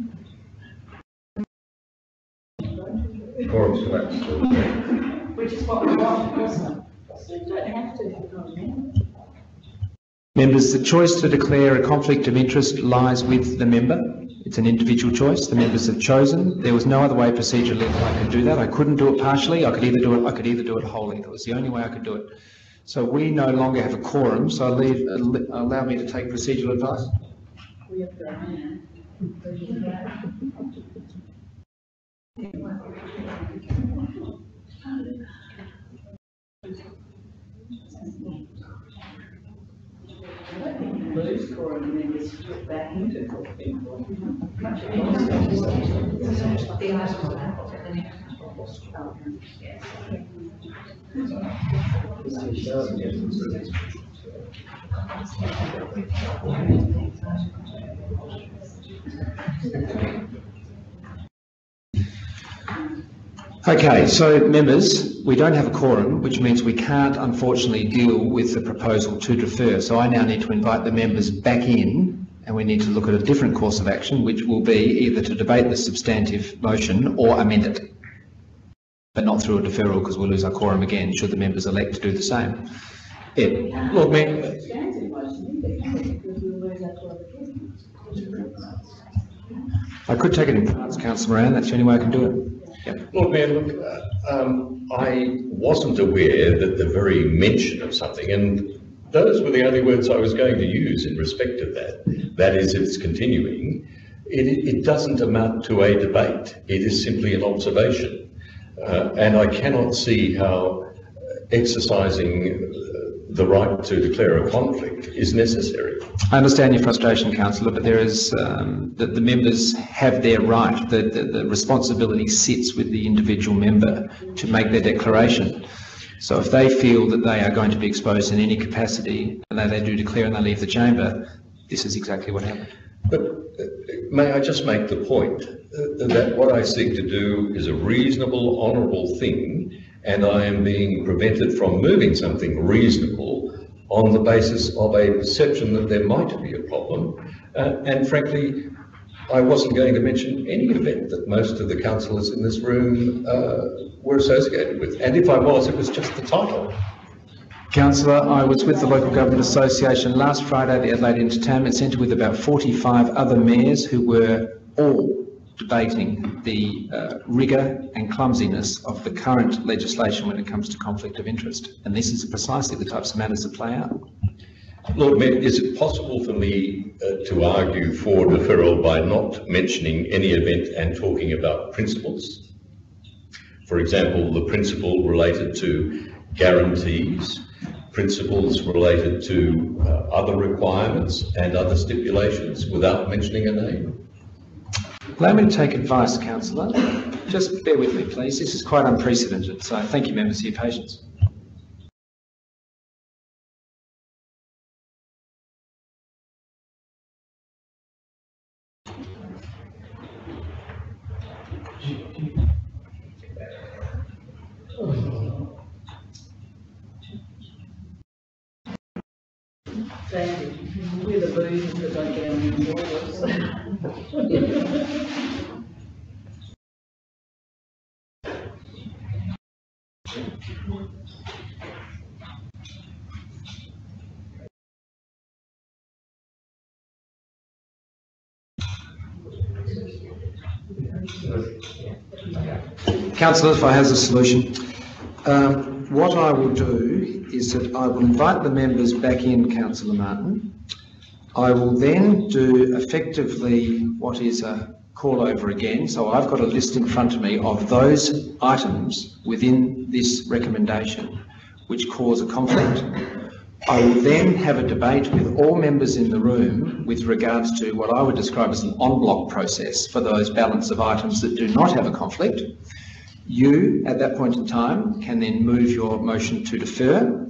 Speaker 7: Which is what we want, wasn't it?
Speaker 2: Members, the choice to declare a conflict of interest lies with the member. It's an individual choice. The members have chosen. There was no other way procedurally I could do that. I couldn't do it partially. I could either do it, I could either do it wholly. That was the only way I could do it. So we no longer have a quorum, so leave, uh, allow me to take procedural advice.
Speaker 7: Lose quorum and then just flip back into
Speaker 2: Okay, so members, we don't have a quorum, which means we can't unfortunately deal with the proposal to defer. So I now need to invite the members back in and we need to look at a different course of action, which will be either to debate the substantive motion or amend it. But not through a deferral because we'll lose our quorum again, should the members elect to do the same. Ed, Lord Mayor, I could take it in parts, Councillor Moran, that's the only way I can do it. Yep.
Speaker 6: Lord Mayor, look, uh, um, I wasn't aware that the very mention of something, and those were the only words I was going to use in respect of that, that is, if it's continuing, it, it doesn't amount to a debate. It is simply an observation. Uh, and I cannot see how exercising the right to declare a conflict is necessary.
Speaker 2: I understand your frustration, councillor, but there is, um, that the members have their right. The, the, the responsibility sits with the individual member to make their declaration. So if they feel that they are going to be exposed in any capacity and they, they do declare and they leave the chamber, this is exactly what happened.
Speaker 6: But uh, may I just make the point uh, that what I seek to do is a reasonable, honourable thing, and I am being prevented from moving something reasonable on the basis of a perception that there might be a problem. Uh, and frankly, I wasn't going to mention any event that most of the councillors in this room uh, were associated with. And if I was, it was just the title.
Speaker 2: Councillor, I was with the Local Government Association last Friday at the Adelaide Entertainment Centre with about 45 other mayors who were all debating the uh, rigour and clumsiness of the current legislation when it comes to conflict of interest. And this is precisely the types of matters that play out.
Speaker 6: Lord Mayor, is it possible for me uh, to argue for deferral by not mentioning any event and talking about principles? For example, the principle related to guarantees, principles related to uh, other requirements and other stipulations without mentioning a name?
Speaker 2: Allow me to take advice, councillor. Just bear with me, please. This is quite unprecedented, so thank you, members, for your patience. Councillor, if I has a solution. Um, what I will do is that I will invite the members back in, Councillor Martin. I will then do effectively what is a call over again. So I've got a list in front of me of those items within this recommendation which cause a conflict. I will then have a debate with all members in the room with regards to what I would describe as an en bloc process for those balance of items that do not have a conflict. You, at that point in time, can then move your motion to defer,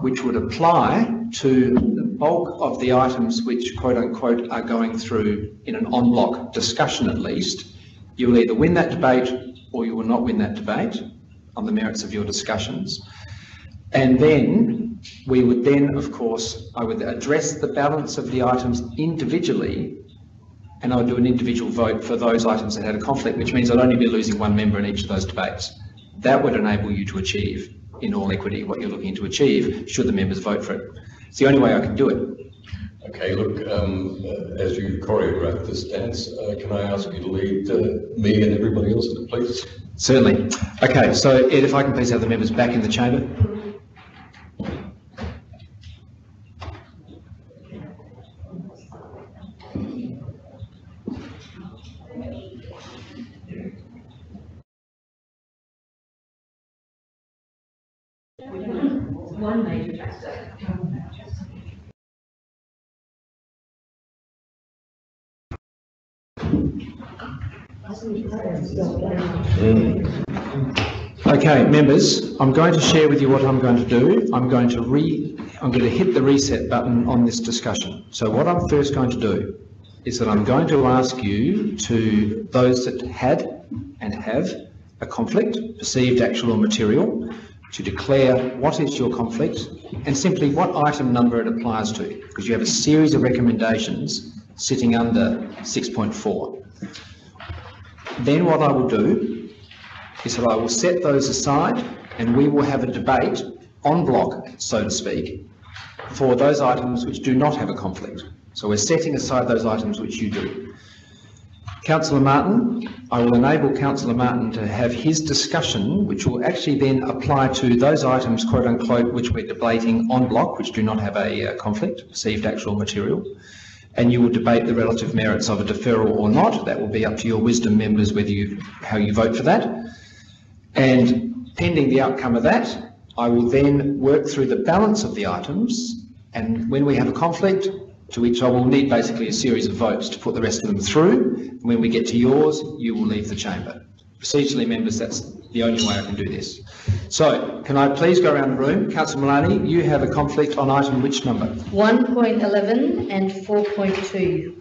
Speaker 2: which would apply to the bulk of the items which quote unquote are going through in an en bloc discussion at least. You will either win that debate or you will not win that debate on the merits of your discussions. And then we would then, of course, I would address the balance of the items individually and I would do an individual vote for those items that had a conflict, which means I'd only be losing one member in each of those debates. That would enable you to achieve, in all equity, what you're looking to achieve, should the members vote for it. It's the only way I can do it.
Speaker 6: Okay, look, um, uh, as you choreograph this dance, uh, can I ask you to lead uh, me and everybody else in it, please?
Speaker 2: Certainly. Okay, so Ed, if I can please have the members back in the chamber.
Speaker 4: One major.
Speaker 2: Okay, members, I'm going to share with you what I'm going to do. I'm going to re, I'm going to hit the reset button on this discussion. So what I'm first going to do is that I'm going to ask you to, those that had and have a conflict, perceived, actual or material, to declare what is your conflict and simply what item number it applies to, because you have a series of recommendations sitting under 6.4. Then what I will do is that I will set those aside and we will have a debate en bloc, so to speak, for those items which do not have a conflict. So we're setting aside those items which you do. Councillor Martin, I will enable Councillor Martin to have his discussion, which will actually then apply to those items, quote unquote, which we're debating en bloc, which do not have a uh, conflict, perceived actual material. And you will debate the relative merits of a deferral or not. That will be up to your wisdom members whether you, how you vote for that. And pending the outcome of that, I will then work through the balance of the items. And when we have a conflict, to which I will need basically a series of votes to put the rest of them through. And when we get to yours, you will leave the chamber. Procedurally, members, that's the only way I can do this. So, can I please go around the room? Councillor Malani, you have a conflict on item which number?
Speaker 4: 1.11 and 4.2.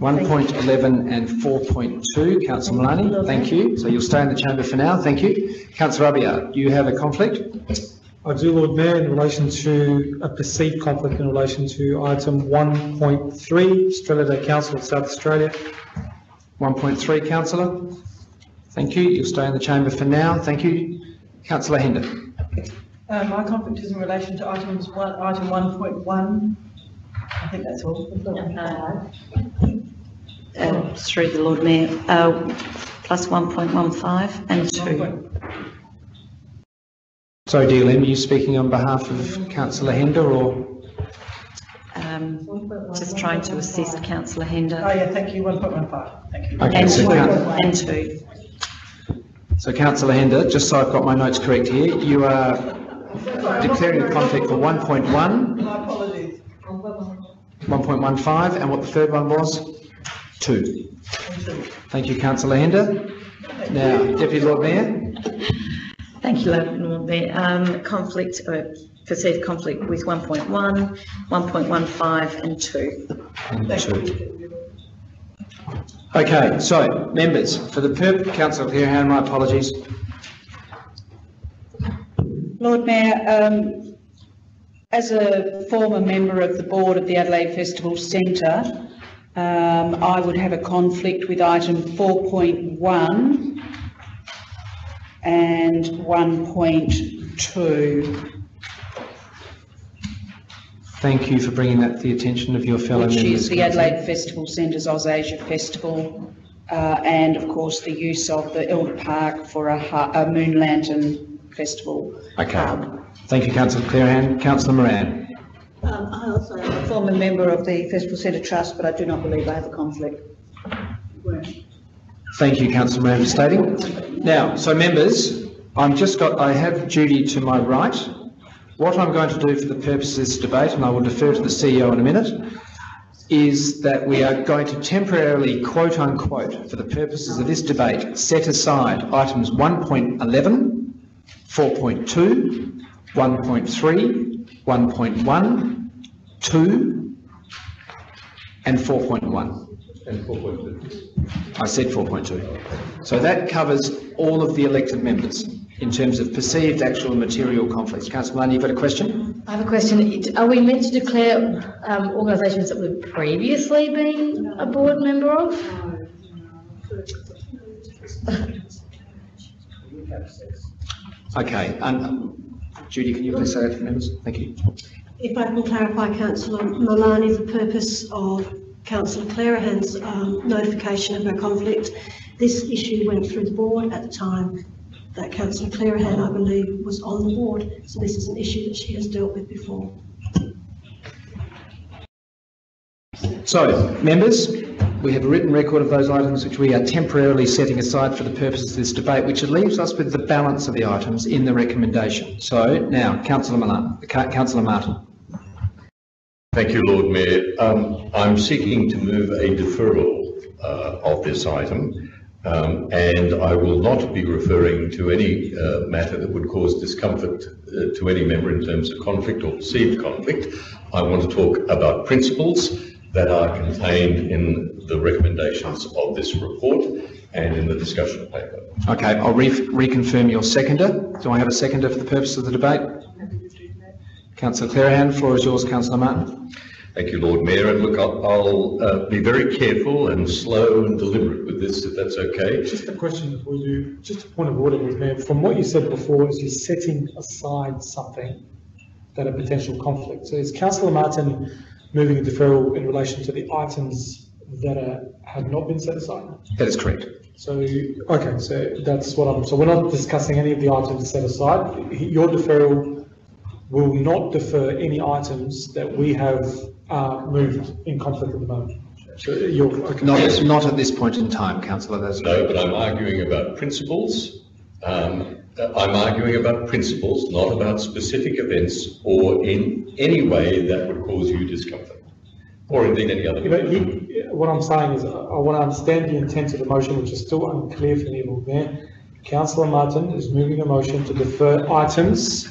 Speaker 2: 1.11 and 4.2. Councillor Malani, thank you. So you'll stay in the chamber for now, thank you. Councillor Abiad, do you have a conflict?
Speaker 14: I do, Lord Mayor, in relation to a perceived conflict in relation to item 1.3, Australia Day Council of South Australia.
Speaker 2: 1.3, councillor. Thank you. You'll stay in the chamber for now. Thank you. Councillor Hender.
Speaker 13: Uh, my conflict is in relation to items one, item one point one. I think that's all.
Speaker 15: Uh, Through the Lord Mayor, uh, plus 1.15 and 2.
Speaker 2: Sorry, DLM, are you speaking on behalf of councillor Hender or?
Speaker 15: Um, Just trying to assist councillor Hender.
Speaker 13: Oh,
Speaker 15: Hender.
Speaker 13: yeah, thank you, one point one five, thank you.
Speaker 2: Okay,
Speaker 15: And
Speaker 2: so
Speaker 15: 2,
Speaker 2: coun-
Speaker 15: and 2.
Speaker 2: So councillor Hender, just so I've got my notes correct here, you are declaring a conflict for 1.1,
Speaker 13: My apologies.
Speaker 2: 1.15, and what the third one was? 2. Thank you, councillor Hender. Now, Deputy Lord Mayor?
Speaker 15: Thank you, Lord Mayor. Um, Conflict, uh, perceived conflict with 1.1, 1.15 and 2.
Speaker 2: And two. Okay, so, members, for the purpose, councillor Clearihan, my apologies.
Speaker 7: Lord Mayor, um, as a former member of the board of the Adelaide Festival Centre, um, I would have a conflict with item 4.1 and 1.2,
Speaker 2: Thank you for bringing that to the attention of your fellow
Speaker 7: which
Speaker 2: members.
Speaker 7: is the Adelaide Festival Centre's OzAsia Festival, uh, and of course the use of the Elder Park for a, a moon lantern festival.
Speaker 2: Okay, thank you, councillor Clearihan. Councillor Moran?
Speaker 11: Um, I also am a former member of the Festival Centre Trust, but I do not believe I have a conflict.
Speaker 2: Thank you, councillor Moran, for stating. Now, so members, I'm just got, I have Judy to my right. What I'm going to do for the purpose of this debate, and I will defer to the CEO in a minute, is that we are going to temporarily, quote unquote, for the purposes of this debate, set aside items 1.11, 4.2, 1.3, 1.1, 2, and 4.1.
Speaker 6: And 4.2.
Speaker 2: I said 4.2. So that covers all of the elected members in terms of perceived actual material conflicts. Councillor Malani, you've got a question?
Speaker 4: I have a question. Are we meant to declare um, organisations that we've previously been a board member of?
Speaker 2: Okay, and Judy, can you please say that for members? Thank you.
Speaker 16: If I can clarify, councillor Malani, the purpose of councillor Clearihan's um, notification of her conflict, this issue went through the board at the time that councillor Clearihan, I believe, was on the board. So this is an issue that she has dealt with before.
Speaker 2: So, members, we have a written record of those items which we are temporarily setting aside for the purposes of this debate, which leaves us with the balance of the items in the recommendation. So now, councillor Milan, councillor Martin.
Speaker 6: Thank you, Lord Mayor. Um, I'm seeking to move a deferral uh, of this item, um, and I will not be referring to any uh, matter that would cause discomfort uh, to any member in terms of conflict or perceived conflict. I want to talk about principles that are contained in the recommendations of this report and in the discussion paper.
Speaker 2: Okay, I'll re- reconfirm your seconder. Do I have a seconder for the purpose of the debate? Councillor Clearihan, floor is yours, councillor Martin.
Speaker 6: Thank you, Lord Mayor. And look, I'll, I'll uh, be very careful and slow and deliberate with this, if that's okay.
Speaker 14: Just a question for you just a point of order, Lord Mayor. From what you said before, is you're setting aside something that a potential conflict. So is councillor Martin moving a deferral in relation to the items that are, have not been set aside?
Speaker 2: That is correct.
Speaker 14: So, okay, so that's what I'm, so we're not discussing any of the items set aside. Your deferral will not defer any items that we have uh, moved in conflict at the moment. So you're, okay.
Speaker 2: Not, not at this point in time, councillor, that's
Speaker 6: No, but I'm arguing about principles. Um, I'm arguing about principles, not about specific events or in any way that would cause you discomfort, or indeed any other.
Speaker 14: You know, you- what I'm saying is, I I want to understand the intent of the motion, which is still unclear for me, Lord Councillor Martin is moving a motion to defer items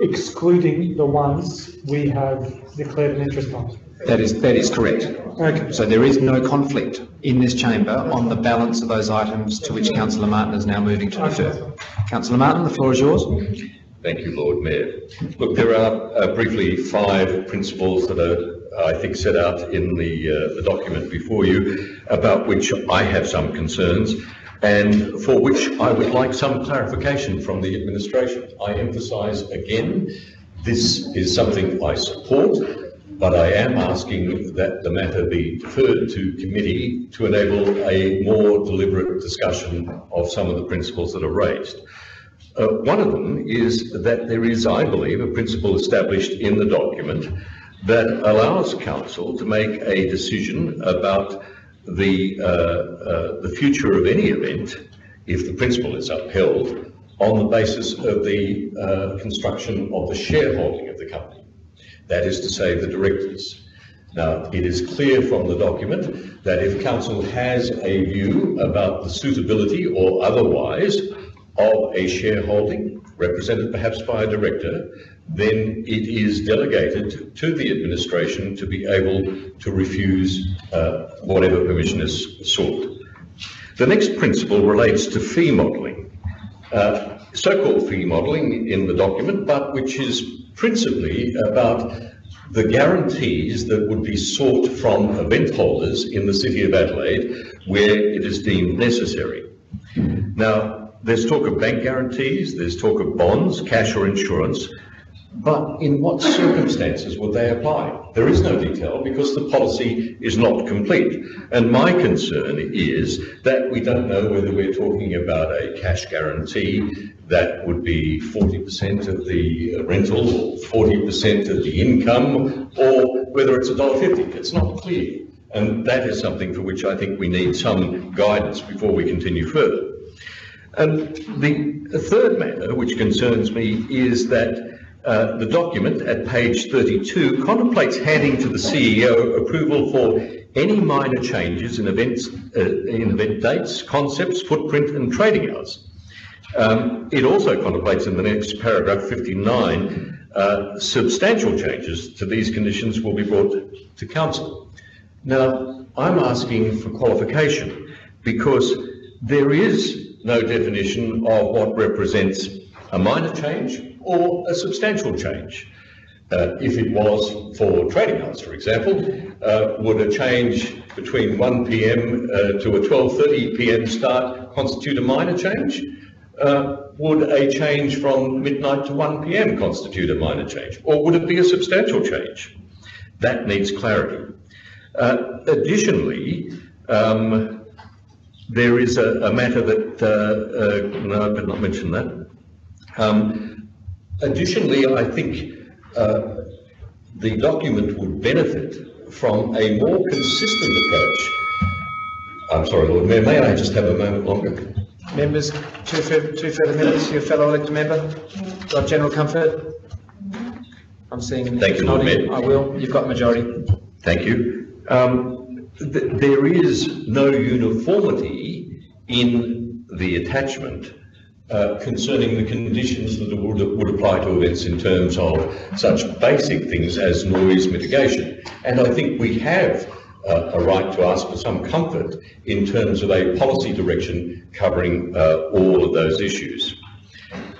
Speaker 14: excluding the ones we have declared an interest on.
Speaker 2: That is, that is correct.
Speaker 14: Okay.
Speaker 2: So there is no conflict in this chamber on the balance of those items to which councillor Martin is now moving to defer. Councillor Martin, the floor is yours.
Speaker 6: Thank you, Lord Mayor. Look, there are uh, briefly five principles that are, I think, set out in the, uh, the document before you, about which I have some concerns, and for which I would like some clarification from the administration. I emphasise again, this is something I support, but I am asking that the matter be deferred to committee to enable a more deliberate discussion of some of the principles that are raised. Uh, one of them is that there is, I believe, a principle established in the document that allows council to make a decision about the, uh, uh, the future of any event, if the principle is upheld, on the basis of the uh, construction of the shareholding of the company. That is to say, the directors. Now, it is clear from the document that if council has a view about the suitability or otherwise of a shareholding, represented perhaps by a director, then it is delegated to the administration to be able to refuse uh, whatever permission is sought. The next principle relates to fee modelling. Uh, so-called fee modelling in the document, but which is principally about the guarantees that would be sought from event holders in the City of Adelaide where it is deemed necessary. Now, there's talk of bank guarantees, there's talk of bonds, cash or insurance, but in what circumstances would they apply? There is no detail because the policy is not complete. And my concern is that we don't know whether we're talking about a cash guarantee that would be 40% of the rental or 40% of the income, or whether it's $1.50. It's not clear. And that is something for which I think we need some guidance before we continue further. And the third matter which concerns me is that Uh, the document at page 32 contemplates handing to the CEO approval for any minor changes in events, uh, in event dates, concepts, footprint and trading hours. Um, it also contemplates in the next paragraph 59 uh, substantial changes to these conditions will be brought to council. Now, I'm asking for qualification because there is no definition of what represents a minor change or a substantial change. Uh, if it was for trading hours, for example, uh, would a change between 1 p.m. Uh, to a 12:30 p.m. start constitute a minor change? Uh, would a change from midnight to 1 p.m. constitute a minor change, or would it be a substantial change? That needs clarity. Uh, additionally, um, there is a, a matter that uh, no, I did not mention that. Um, additionally, I think uh, the document would benefit from a more consistent approach. I'm sorry, Lord Mayor, may I just have a moment longer?
Speaker 2: Members, two further, two further minutes, your fellow elected member. Got general comfort? I'm seeing.
Speaker 6: Thank you, Lord. Mayor.
Speaker 2: I will, you've got majority.
Speaker 6: Thank you. Um, th- there is no uniformity in the attachment uh, concerning the conditions that would, would apply to events in terms of such basic things as noise mitigation. And I think we have uh, a right to ask for some comfort in terms of a policy direction covering uh, all of those issues.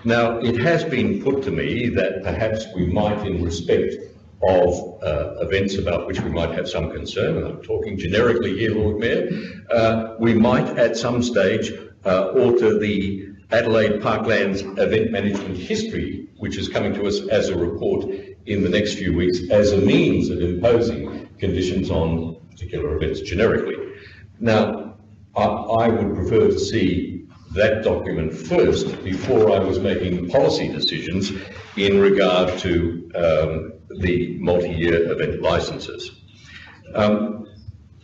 Speaker 6: Now, it has been put to me that perhaps we might, in respect of uh, events about which we might have some concern, and I'm talking generically here, Lord Mayor, uh, we might at some stage uh, alter the Adelaide Parklands event management history, which is coming to us as a report in the next few weeks, as a means of imposing conditions on particular events generically. Now, I, I would prefer to see that document first before I was making policy decisions in regard to um, the multi-year event licenses. Um,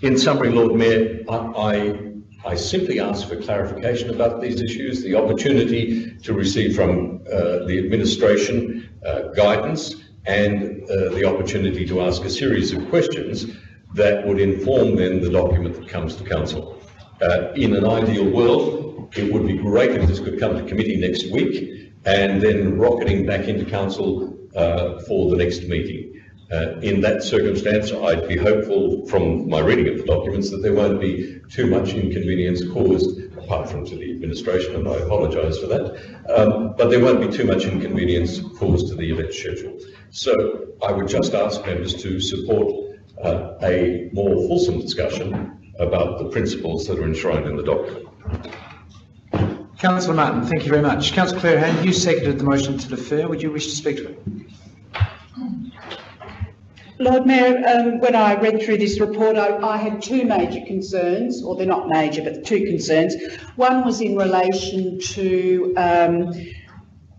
Speaker 6: in summary, Lord Mayor, I, I, I simply ask for clarification about these issues, the opportunity to receive from uh, the administration uh, guidance and uh, the opportunity to ask a series of questions that would inform then the document that comes to council. Uh, in an ideal world, it would be great if this could come to committee next week and then rocketing back into council uh, for the next meeting. Uh, in that circumstance, I'd be hopeful from my reading of the documents that there won't be too much inconvenience caused, apart from to the administration, and I apologise for that, um, but there won't be too much inconvenience caused to the event schedule. So I would just ask members to support uh, a more fulsome discussion about the principles that are enshrined in the document.
Speaker 2: Councillor Martin, thank you very much. Councillor Clearihan, you seconded the motion to defer. Would you wish to speak to it?
Speaker 7: Lord Mayor, um, when I read through this report, I, I had two major concerns, or they're not major, but two concerns. One was in relation to um,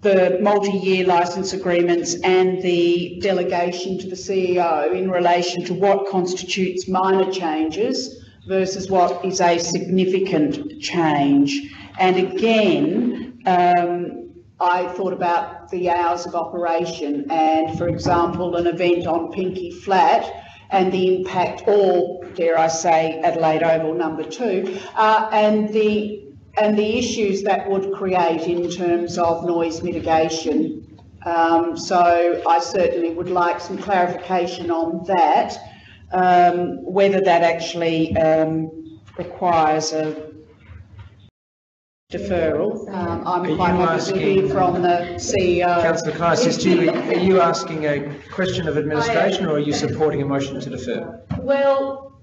Speaker 7: the multi-year licence agreements and the delegation to the CEO in relation to what constitutes minor changes versus what is a significant change. And again, um, I thought about the hours of operation and, for example, an event on Pinky Flat and the impact, or dare I say, Adelaide Oval number two, uh, and the and the issues that would create in terms of noise mitigation. Um, so I certainly would like some clarification on that, um, whether that actually um, requires a deferral. Um, I'm
Speaker 2: Are
Speaker 7: quite
Speaker 2: you
Speaker 7: happy to hear
Speaker 2: asking-
Speaker 7: from the E CEO.
Speaker 2: Councillor, can I assist you? Are you asking a question of administration or are you supporting a motion to defer?
Speaker 7: Well,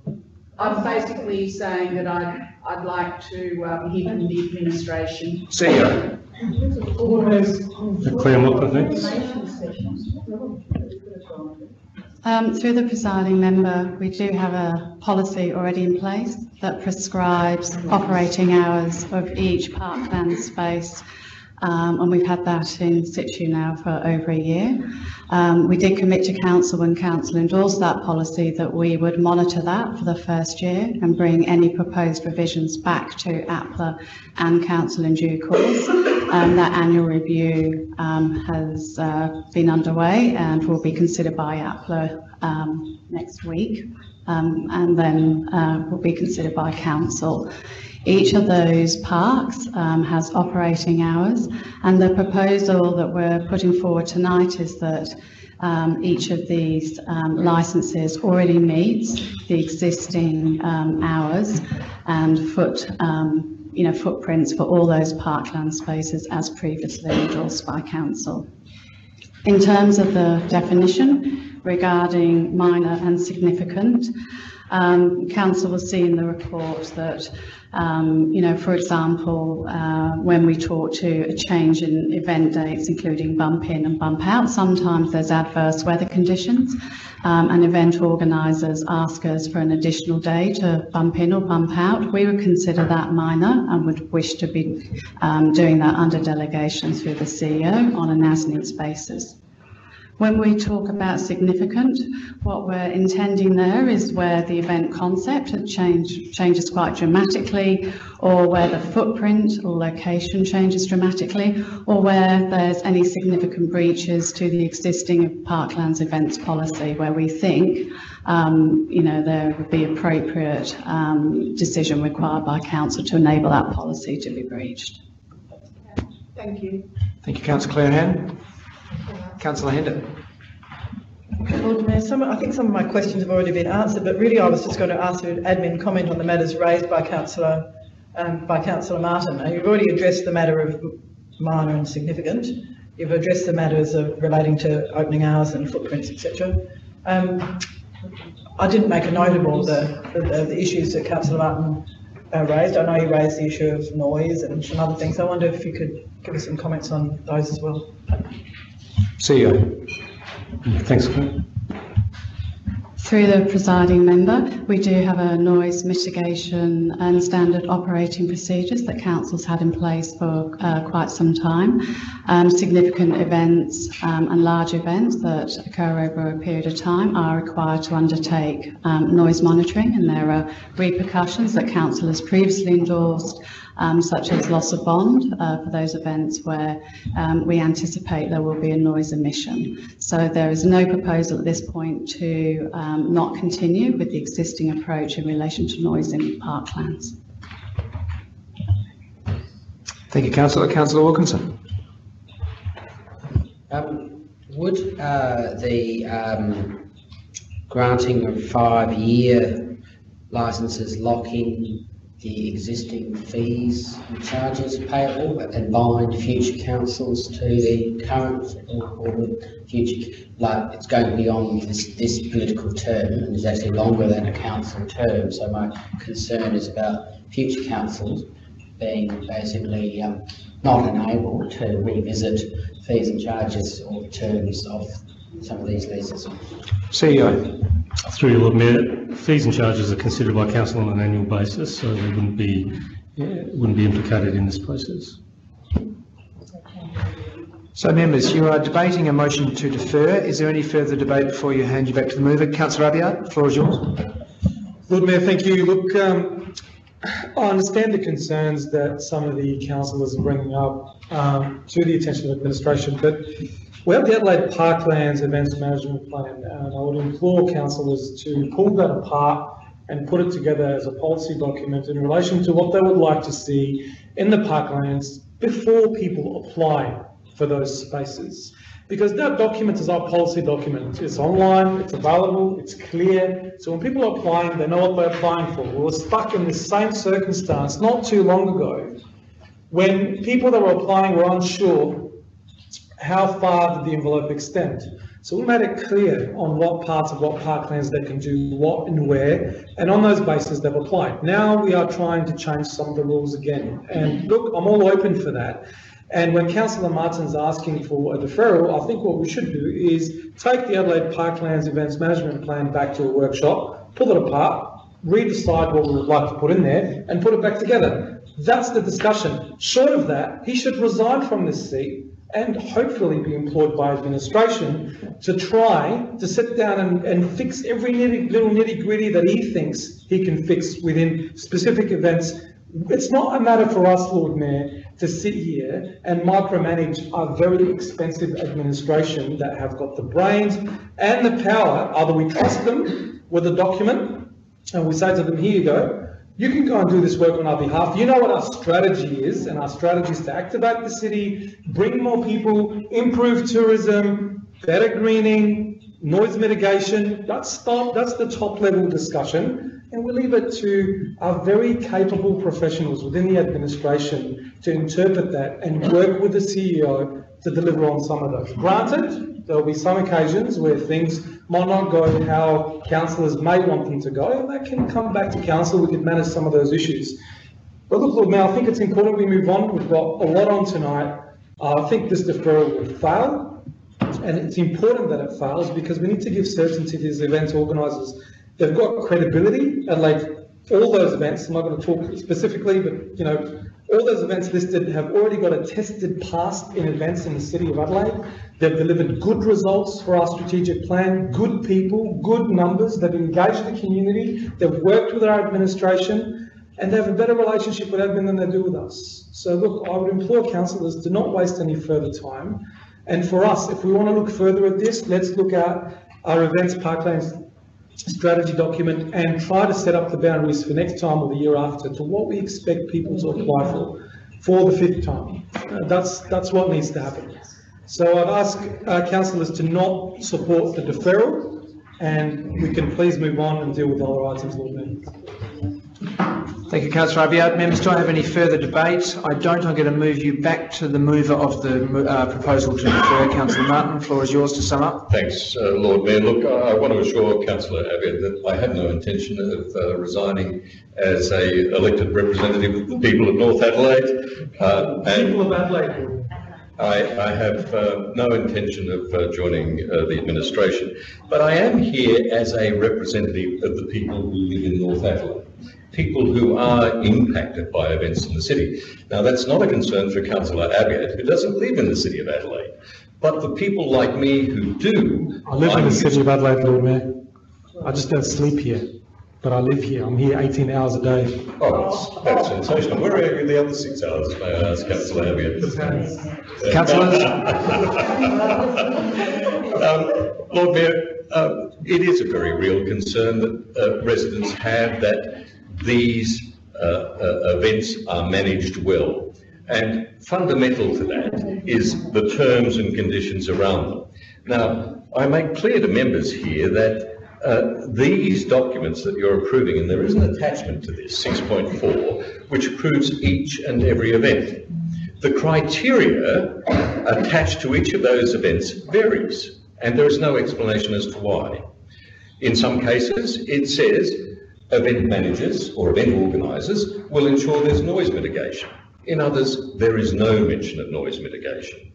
Speaker 7: I'm basically saying that I'd, I'd like to um, hear from the administration.
Speaker 2: CEO.
Speaker 1: Clare Mockler, thanks.
Speaker 17: Um, through the presiding member, we do have a policy already in place that prescribes operating hours of each parkland space um, and we've had that in situ now for over a year. Um, we did commit to council when council endorsed that policy that we would monitor that for the first year and bring any proposed revisions back to APLA and council in due course. Um, that annual review um, has uh, been underway and will be considered by APLA um, next week um, and then uh, will be considered by council. Each of those parks um, has operating hours, and the proposal that we're putting forward tonight is that um, each of these um, licenses already meets the existing um, hours and foot, um, you know, footprints for all those parkland spaces as previously endorsed by council. In terms of the definition regarding minor and significant, um, council will see in the report that um, you know, for example, uh, when we talk to a change in event dates, including bump in and bump out, sometimes there's adverse weather conditions, um, and event organisers ask us for an additional day to bump in or bump out. We would consider that minor and would wish to be um, doing that under delegation through the CEO on an as-needs basis. When we talk about significant, what we're intending there is where the event concept change, changes quite dramatically, or where the footprint or location changes dramatically, or where there's any significant breaches to the existing Parklands events policy, where we think um, you know, there would be appropriate um, decision required by council to enable that policy to be breached.
Speaker 13: Thank you.
Speaker 2: Thank you, Councillor Clearihan. Councillor Hender.
Speaker 13: Lord Mayor, some, I think some of my questions have already been answered, but really I was just going to ask an admin comment on the matters raised by Councillor um, by Councillor Martin. Now, you've already addressed the matter of minor and significant. You've addressed the matters of relating to opening hours and footprints, etc. Um, I didn't make a note of all the, the, the issues that Councillor Martin uh, raised. I know you raised the issue of noise and some other things. I wonder if you could give us some comments on those as well.
Speaker 2: CEO.
Speaker 1: Thanks,
Speaker 17: Through the presiding member, we do have a noise mitigation and standard operating procedures that council's had in place for uh, quite some time. Um, significant events um, and large events that occur over a period of time are required to undertake um, noise monitoring and there are repercussions that council has previously endorsed um, such as loss of bond uh, for those events where um, we anticipate there will be a noise emission. So there is no proposal at this point to um, not continue with the existing approach in relation to noise in parklands.
Speaker 2: Thank you, Councillor. Councillor Wilkinson.
Speaker 9: Um, would uh, the um, granting of five-year licences lock in the existing fees and charges payable and bind future councils to the current or, future, like it's going beyond this, this political term and is actually longer than a council term. So my concern is about future councils being basically um, not enabled to revisit fees and charges or terms of some of these leases.
Speaker 2: CEO.
Speaker 1: Through you, Lord Mayor, fees and charges are considered by council on an annual basis, so they wouldn't be yeah, wouldn't be implicated in this process.
Speaker 2: So members, you are debating a motion to defer. Is there any further debate before you hand you back to the mover? Councillor Abiad, the floor is yours.
Speaker 14: Lord Mayor, thank you. Look, um, I understand the concerns that some of the councillors are bringing up um, to the attention of administration, but we have the Adelaide Parklands Events Management Plan, and I would implore councillors to pull that apart and put it together as a policy document in relation to what they would like to see in the parklands before people apply for those spaces. Because that document is our policy document. It's online, it's available, it's clear. So when people are applying, they know what they're applying for. We were stuck in the same circumstance not too long ago when people that were applying were unsure how far did the envelope extend? So we made it clear on what parts of what parklands they can do what and where, and on those bases they've applied. Now we are trying to change some of the rules again. And look, I'm all open for that. And when Councillor Martin's asking for a deferral, I think what we should do is take the Adelaide Parklands Events Management Plan back to a workshop, pull it apart, redecide what we would like to put in there, and put it back together. That's the discussion. Short of that, he should resign from this seat and hopefully be employed by administration to try to sit down and, and fix every nitty, little nitty gritty that he thinks he can fix within specific events. It's not a matter for us, Lord Mayor, to sit here and micromanage our very expensive administration that have got the brains and the power. Either we trust them with a document and we say to them, here you go, you can go and do this work on our behalf. You know what our strategy is, and our strategy is to activate the city, bring more people, improve tourism, better greening, noise mitigation. That's that's the top level discussion. And we leave it to our very capable professionals within the administration to interpret that and work with the CEO to deliver on some of those. Granted, there'll be some occasions where things might not go how councillors may want them to go, and that can come back to council. We can manage some of those issues. But look, Lord Mayor, I think it's important we move on. We've got a lot on tonight. Uh, I think this deferral will fail, and it's important that it fails because we need to give certainty to these event organisers. They've got credibility, and like all those events, I'm not going to talk specifically, but you know, all those events listed have already got a tested past in events in the City of Adelaide. They've delivered good results for our strategic plan, good people, good numbers. They've engaged the community. They've worked with our administration and they have a better relationship with admin than they do with us. So look, I would implore councillors to not waste any further time. And for us, if we want to look further at this, let's look at our events parklands strategy document and try to set up the boundaries for next time or the year after to what we expect people to apply for, for the fifth time. Uh, that's, that's what needs to happen. So I'd ask uh, councillors to not support the deferral and we can please move on and deal with the other items, Lord Mayor.
Speaker 2: Thank you, councillor Abiad. Members, do I have any further debate? I don't. I'm going to move you back to the mover of the uh, proposal to defer. Councillor Martin, floor is yours to sum up.
Speaker 6: Thanks, uh, Lord Mayor. Look, I, I want to assure Councillor Abiad that I have no intention of uh, resigning as a elected representative of the people of North Adelaide. Uh, and
Speaker 14: People of Adelaide.
Speaker 6: I, I have uh, no intention of uh, joining uh, the administration, but I am here as a representative of the people who live in North Adelaide, people who are impacted by events in the city. Now, that's not a concern for Councillor Abiad, who doesn't live in the city of Adelaide, but for people like me who do.
Speaker 14: I live in the City of Adelaide, Lord Mayor. I just don't sleep here, but I live here. I'm here 18 hours a day.
Speaker 6: Oh, that's, that's sensational. Where are you the other six hours, may I ask, Councillor Abiad?
Speaker 2: Councillors?
Speaker 6: Um, Lord Mayor, uh, it is a very real concern that uh, residents have that these uh, uh, events are managed well. And fundamental to that is the terms and conditions around them. Now, I make clear to members here that uh, these documents that you're approving, and there is an attachment to this, 6.4, which approves each and every event. The criteria attached to each of those events varies, and there is no explanation as to why. In some cases, it says event managers or event organisers will ensure there's noise mitigation. In others, there is no mention of noise mitigation.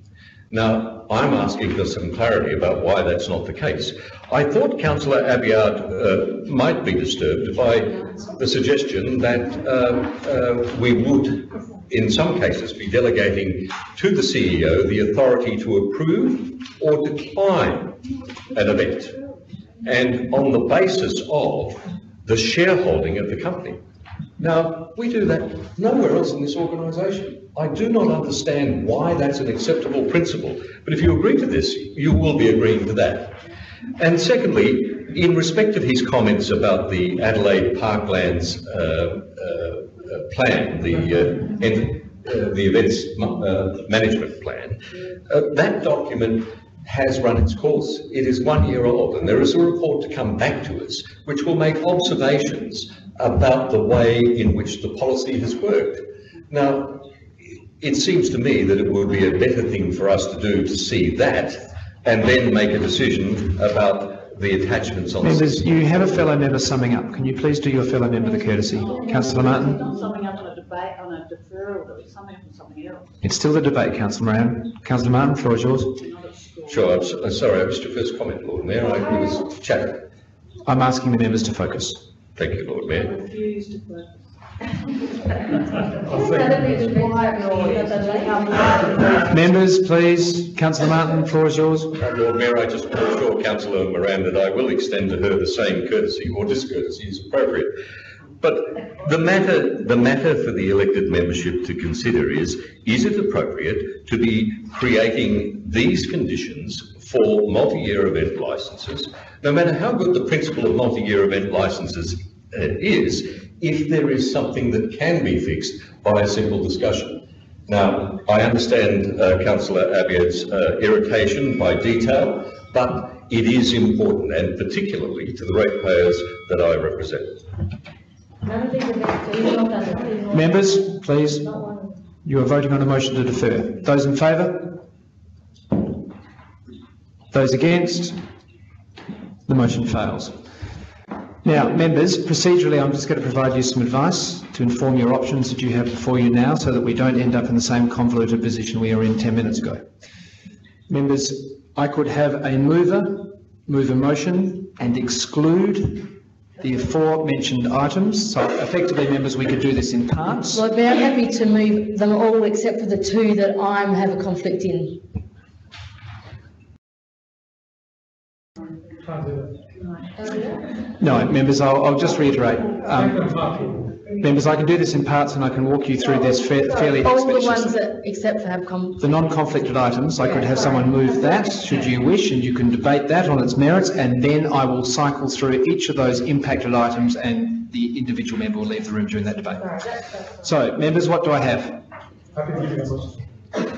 Speaker 6: Now, I'm asking for some clarity about why that's not the case. I thought Councillor Abiad uh, might be disturbed by the suggestion that uh, uh, we would, in some cases, be delegating to the CEO the authority to approve or decline an event, and on the basis of the shareholding of the company. Now, we do that nowhere else in this organisation. I do not understand why that's an acceptable principle, but if you agree to this, you will be agreeing to that. And secondly, in respect of his comments about the Adelaide Parklands uh, uh, uh, plan, the, uh, uh, the events uh, management plan, that document has run its course. It is one year old, and there is a report to come back to us which will make observations about the way in which the policy has worked. Now, it seems to me that it would be a better thing for us to do to see that and then make a decision about the attachments on. This.
Speaker 2: Members, you have a fellow member summing up. Can you please do your fellow member the courtesy? Councillor Martin?
Speaker 7: Not summing up on a debate, on a deferral, though, it's summing up on something else.
Speaker 2: It's still the debate, Councillor Moran. Councillor Martin, floor is yours.
Speaker 6: Sure, I'm, so- uh, sorry, I missed your first comment, Lord Mayor. I it was chatter.
Speaker 2: I'm asking the members to focus.
Speaker 6: Thank you, Lord Mayor.
Speaker 7: Refuse to.
Speaker 2: Members, please, councillor Martin, floor is yours.
Speaker 6: Uh, Lord Mayor, I just want to assure councillor Moran that I will extend to her the same courtesy or discourtesy as appropriate. But the matter, the matter for the elected membership to consider is, is it appropriate to be creating these conditions for multi-year event licences, no matter how good the principle of multi-year event licences is, if there is something that can be fixed by a simple discussion? Now, I understand uh, councillor Abiad's uh, irritation by detail, but it is important, and particularly to the ratepayers that I represent.
Speaker 2: Members, please, you are voting on a motion to defer. Those in favour? Those against? The motion fails. Now, members, procedurally, I'm just going to provide you some advice to inform your options that you have before you now so that we don't end up in the same convoluted position we were in 10 minutes ago. Members, I could have a mover move a motion and exclude the aforementioned items. So effectively, members, we could do this in parts.
Speaker 4: Lord Mayor, I'm happy to move them all except for the two that I have a conflict in.
Speaker 2: No, members, I'll, I'll just reiterate. Um, Members, I can do this in parts and I can walk you through this fa- fairly
Speaker 4: All the ones that, except for have com,
Speaker 2: The non-conflicted items, I could have someone move that, should you wish, and you can debate that on its merits, and then I will cycle through each of those impacted items and the individual member will leave the room during that debate. So, members, what do I have?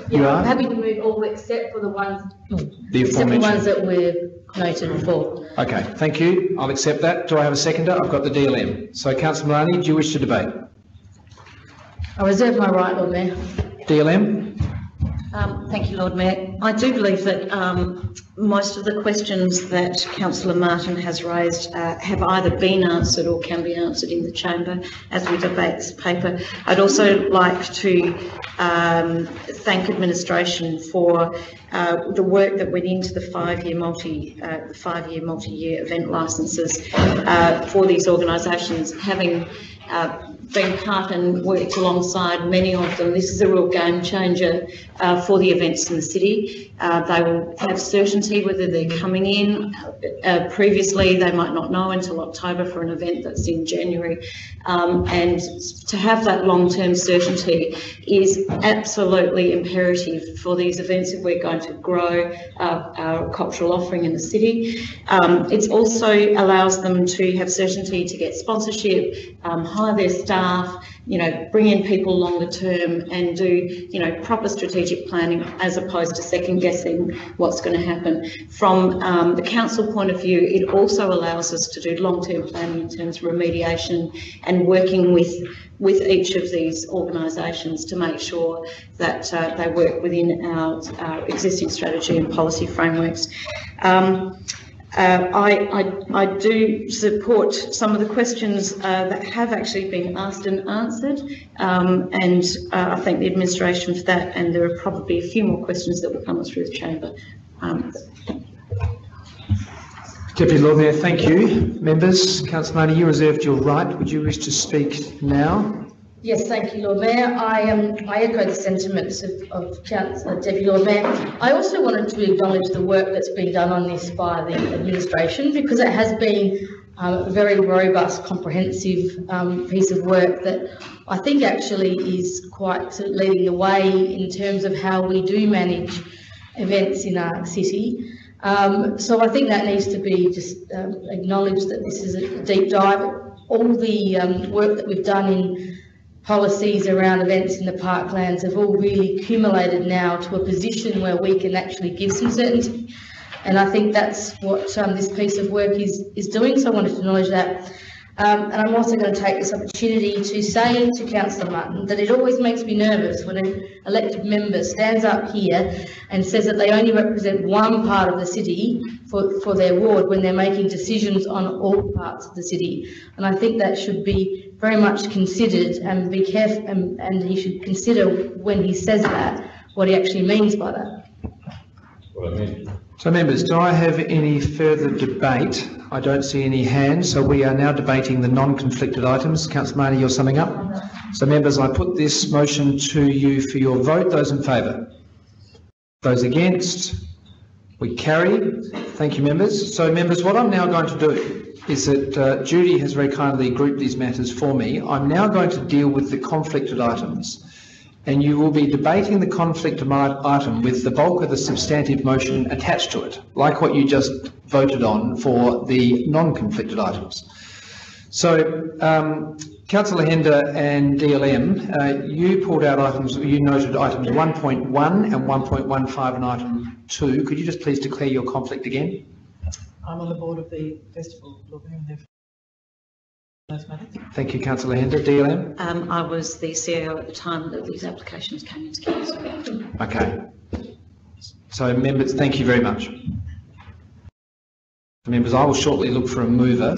Speaker 2: You
Speaker 4: I'm
Speaker 2: are?
Speaker 4: happy to move all except for the ones,
Speaker 2: The
Speaker 4: except for the ones
Speaker 2: aforementioned.
Speaker 4: that we've noted for.
Speaker 2: Okay, thank you. I'll accept that. Do I have a seconder? I've got the DLM. So, councillor Malani, do you wish to debate?
Speaker 4: I reserve my right, Lord Mayor.
Speaker 2: DLM?
Speaker 15: Um, Thank you, Lord Mayor. I do believe that um, most of the questions that councillor Martin has raised uh, have either been answered or can be answered in the chamber as we debate this paper. I'd also like to um, thank administration for uh, the work that went into the five-year multi, uh, five-year multi-year event licences uh, for these organisations, having uh, been part and worked alongside many of them. This is a real game changer uh, for the events in the city. Uh, they will have certainty whether they're coming in. Uh, previously, they might not know until October for an event that's in January. Um, and to have that long-term certainty is absolutely imperative for these events if we're going to grow uh, our cultural offering in the city. Um, it also allows them to have certainty to get sponsorship, um, hire their staff, you know, bring in people longer term and do, you know, proper strategic planning as opposed to second guessing what's going to happen. From um, the council point of view, it also allows us to do long-term planning in terms of remediation and working with with each of these organisations to make sure that uh, they work within our, our existing strategy and policy frameworks. Um, uh, I, I, do support some of the questions uh, that have actually been asked and answered, um, and uh, I thank the administration for that. And there are probably a few more questions that will come through the chamber. Um,
Speaker 2: Deputy Lord Mayor, thank you. Members, councillor Malani, you reserved your right. Would you wish to speak now?
Speaker 4: Yes, thank you, Lord Mayor. I um, I echo the sentiments of, of Councillor Deputy Lord Mayor. I also wanted to acknowledge the work that's been done on this by the administration because it has been um, a very robust, comprehensive um, piece of work that I think actually is quite sort of leading the way in terms of how we do manage events in our city. Um, so I think that needs to be just um, acknowledged that this is a deep dive. All the um, work that we've done in policies around events in the parklands have all really accumulated now to a position where we can actually give some certainty. And I think that's what um, this piece of work is, is doing, so I wanted to acknowledge that. Um, and I'm also going to take this opportunity to say to Councillor Martin that it always makes me nervous when an elected member stands up here and says that they only represent one part of the city for, for their ward when they're making decisions on all parts of the city. And I think that should be very much considered and be careful, and, and he should consider when he says that, what he actually means by that.
Speaker 6: What I mean.
Speaker 2: So members, do I have any further debate? I don't see any hands, so we are now debating the non-conflicted items. Councillor Malani, you're summing up? So members, I put this motion to you for your vote. Those in favour? Those against? We carry. Thank you, members. So members, what I'm now going to do is that uh, Judy has very kindly grouped these matters for me. I'm now going to deal with the conflicted items and you will be debating the conflict item with the bulk of the substantive motion attached to it, like what you just voted on for the non-conflicted items. So, um, Councillor Hender and DLM, uh, you pulled out items, you noted items 1.1 and 1.15 and item 2. Could you just please declare your conflict again?
Speaker 13: I'm on the board of the festival, Lord Mayor, and therefore those matters.
Speaker 2: Thank you, Councillor Hender. DLM?
Speaker 15: Um, I was the CEO at the time that these applications came into council.
Speaker 2: Okay. So members, thank you very much. Members, I will shortly look for a mover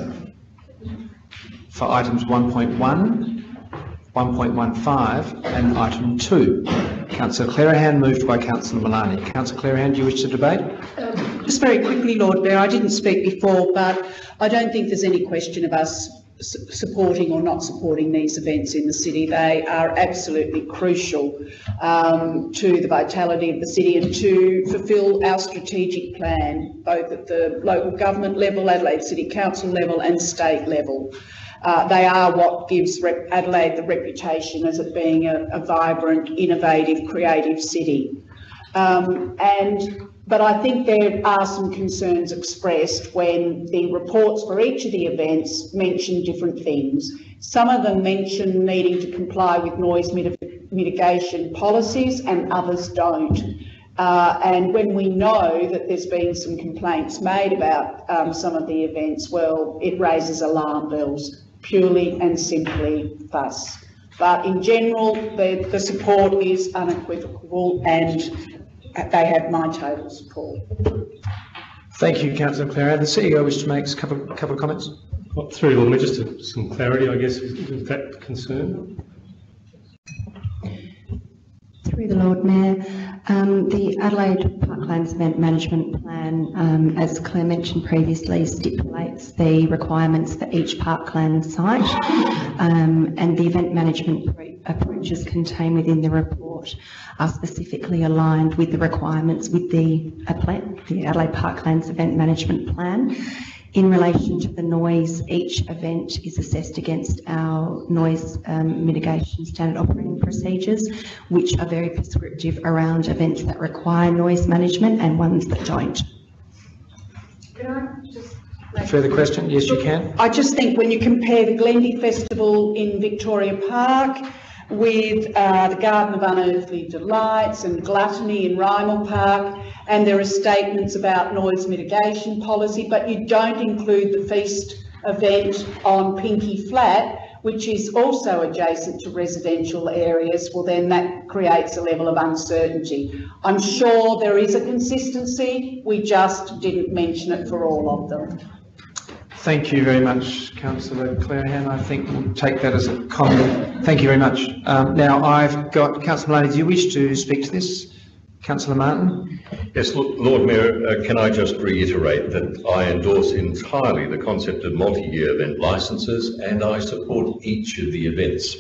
Speaker 2: for items 1.1, 1.15 and item 2. Councillor Clearihan, moved by Councillor Malani. Councillor Clearihan, do you wish to debate?
Speaker 7: Um, Just very quickly, Lord Mayor, I didn't speak before, but I don't think there's any question of us supporting or not supporting these events in the city. They are absolutely crucial um, to the vitality of the city and to fulfil our strategic plan, both at the local government level, Adelaide City Council level and state level. Uh, they are what gives Rep- Adelaide the reputation as it being a, a vibrant, innovative, creative city. Um, and but I think there are some concerns expressed when the reports for each of the events mention different things. Some of them mention needing to comply with noise mit- mitigation policies and others don't. Uh, and when we know that there's been some complaints made about um, some of the events, well, it raises alarm bells purely and simply thus. But in general, the, the support is unequivocal and they have my total support.
Speaker 2: Thank you, Councillor Clearihan. The CEO wishes to make a couple, couple of comments.
Speaker 1: Well, Through, Lord just to- some clarity, I guess, with with that concern.
Speaker 18: Through the Lord Mayor, um, the Adelaide Parklands Event Management Plan, um, as Claire mentioned previously, stipulates the requirements for each parkland site, um, and the event management approaches contained within the report are specifically aligned with the requirements with the the Adelaide Parklands Event Management Plan. In relation to the noise, each event is assessed against our noise um, mitigation standard operating procedures, which are very prescriptive around events that require noise management and ones that don't.
Speaker 7: Can I just
Speaker 2: Further question? Yes, you can.
Speaker 7: I just think when you compare the Glendi Festival in Victoria Park with uh, the Garden of Unearthly Delights and Gluttony in Rymill Park, and there are statements about noise mitigation policy, but you don't include the feast event on Pinky Flat, which is also adjacent to residential areas, well then that creates a level of uncertainty. I'm sure there is a consistency, we just didn't mention it for all of them.
Speaker 2: Thank you very much, Councillor Clearihan. I think we'll take that as a comment. Thank you very much. Um, now, I've got Councillor Malani. Do you wish to speak to this? Councillor Martin?
Speaker 6: Yes, Lo- Lord Mayor, uh, can I just reiterate that I endorse entirely the concept of multi-year event licences and I support each of the events.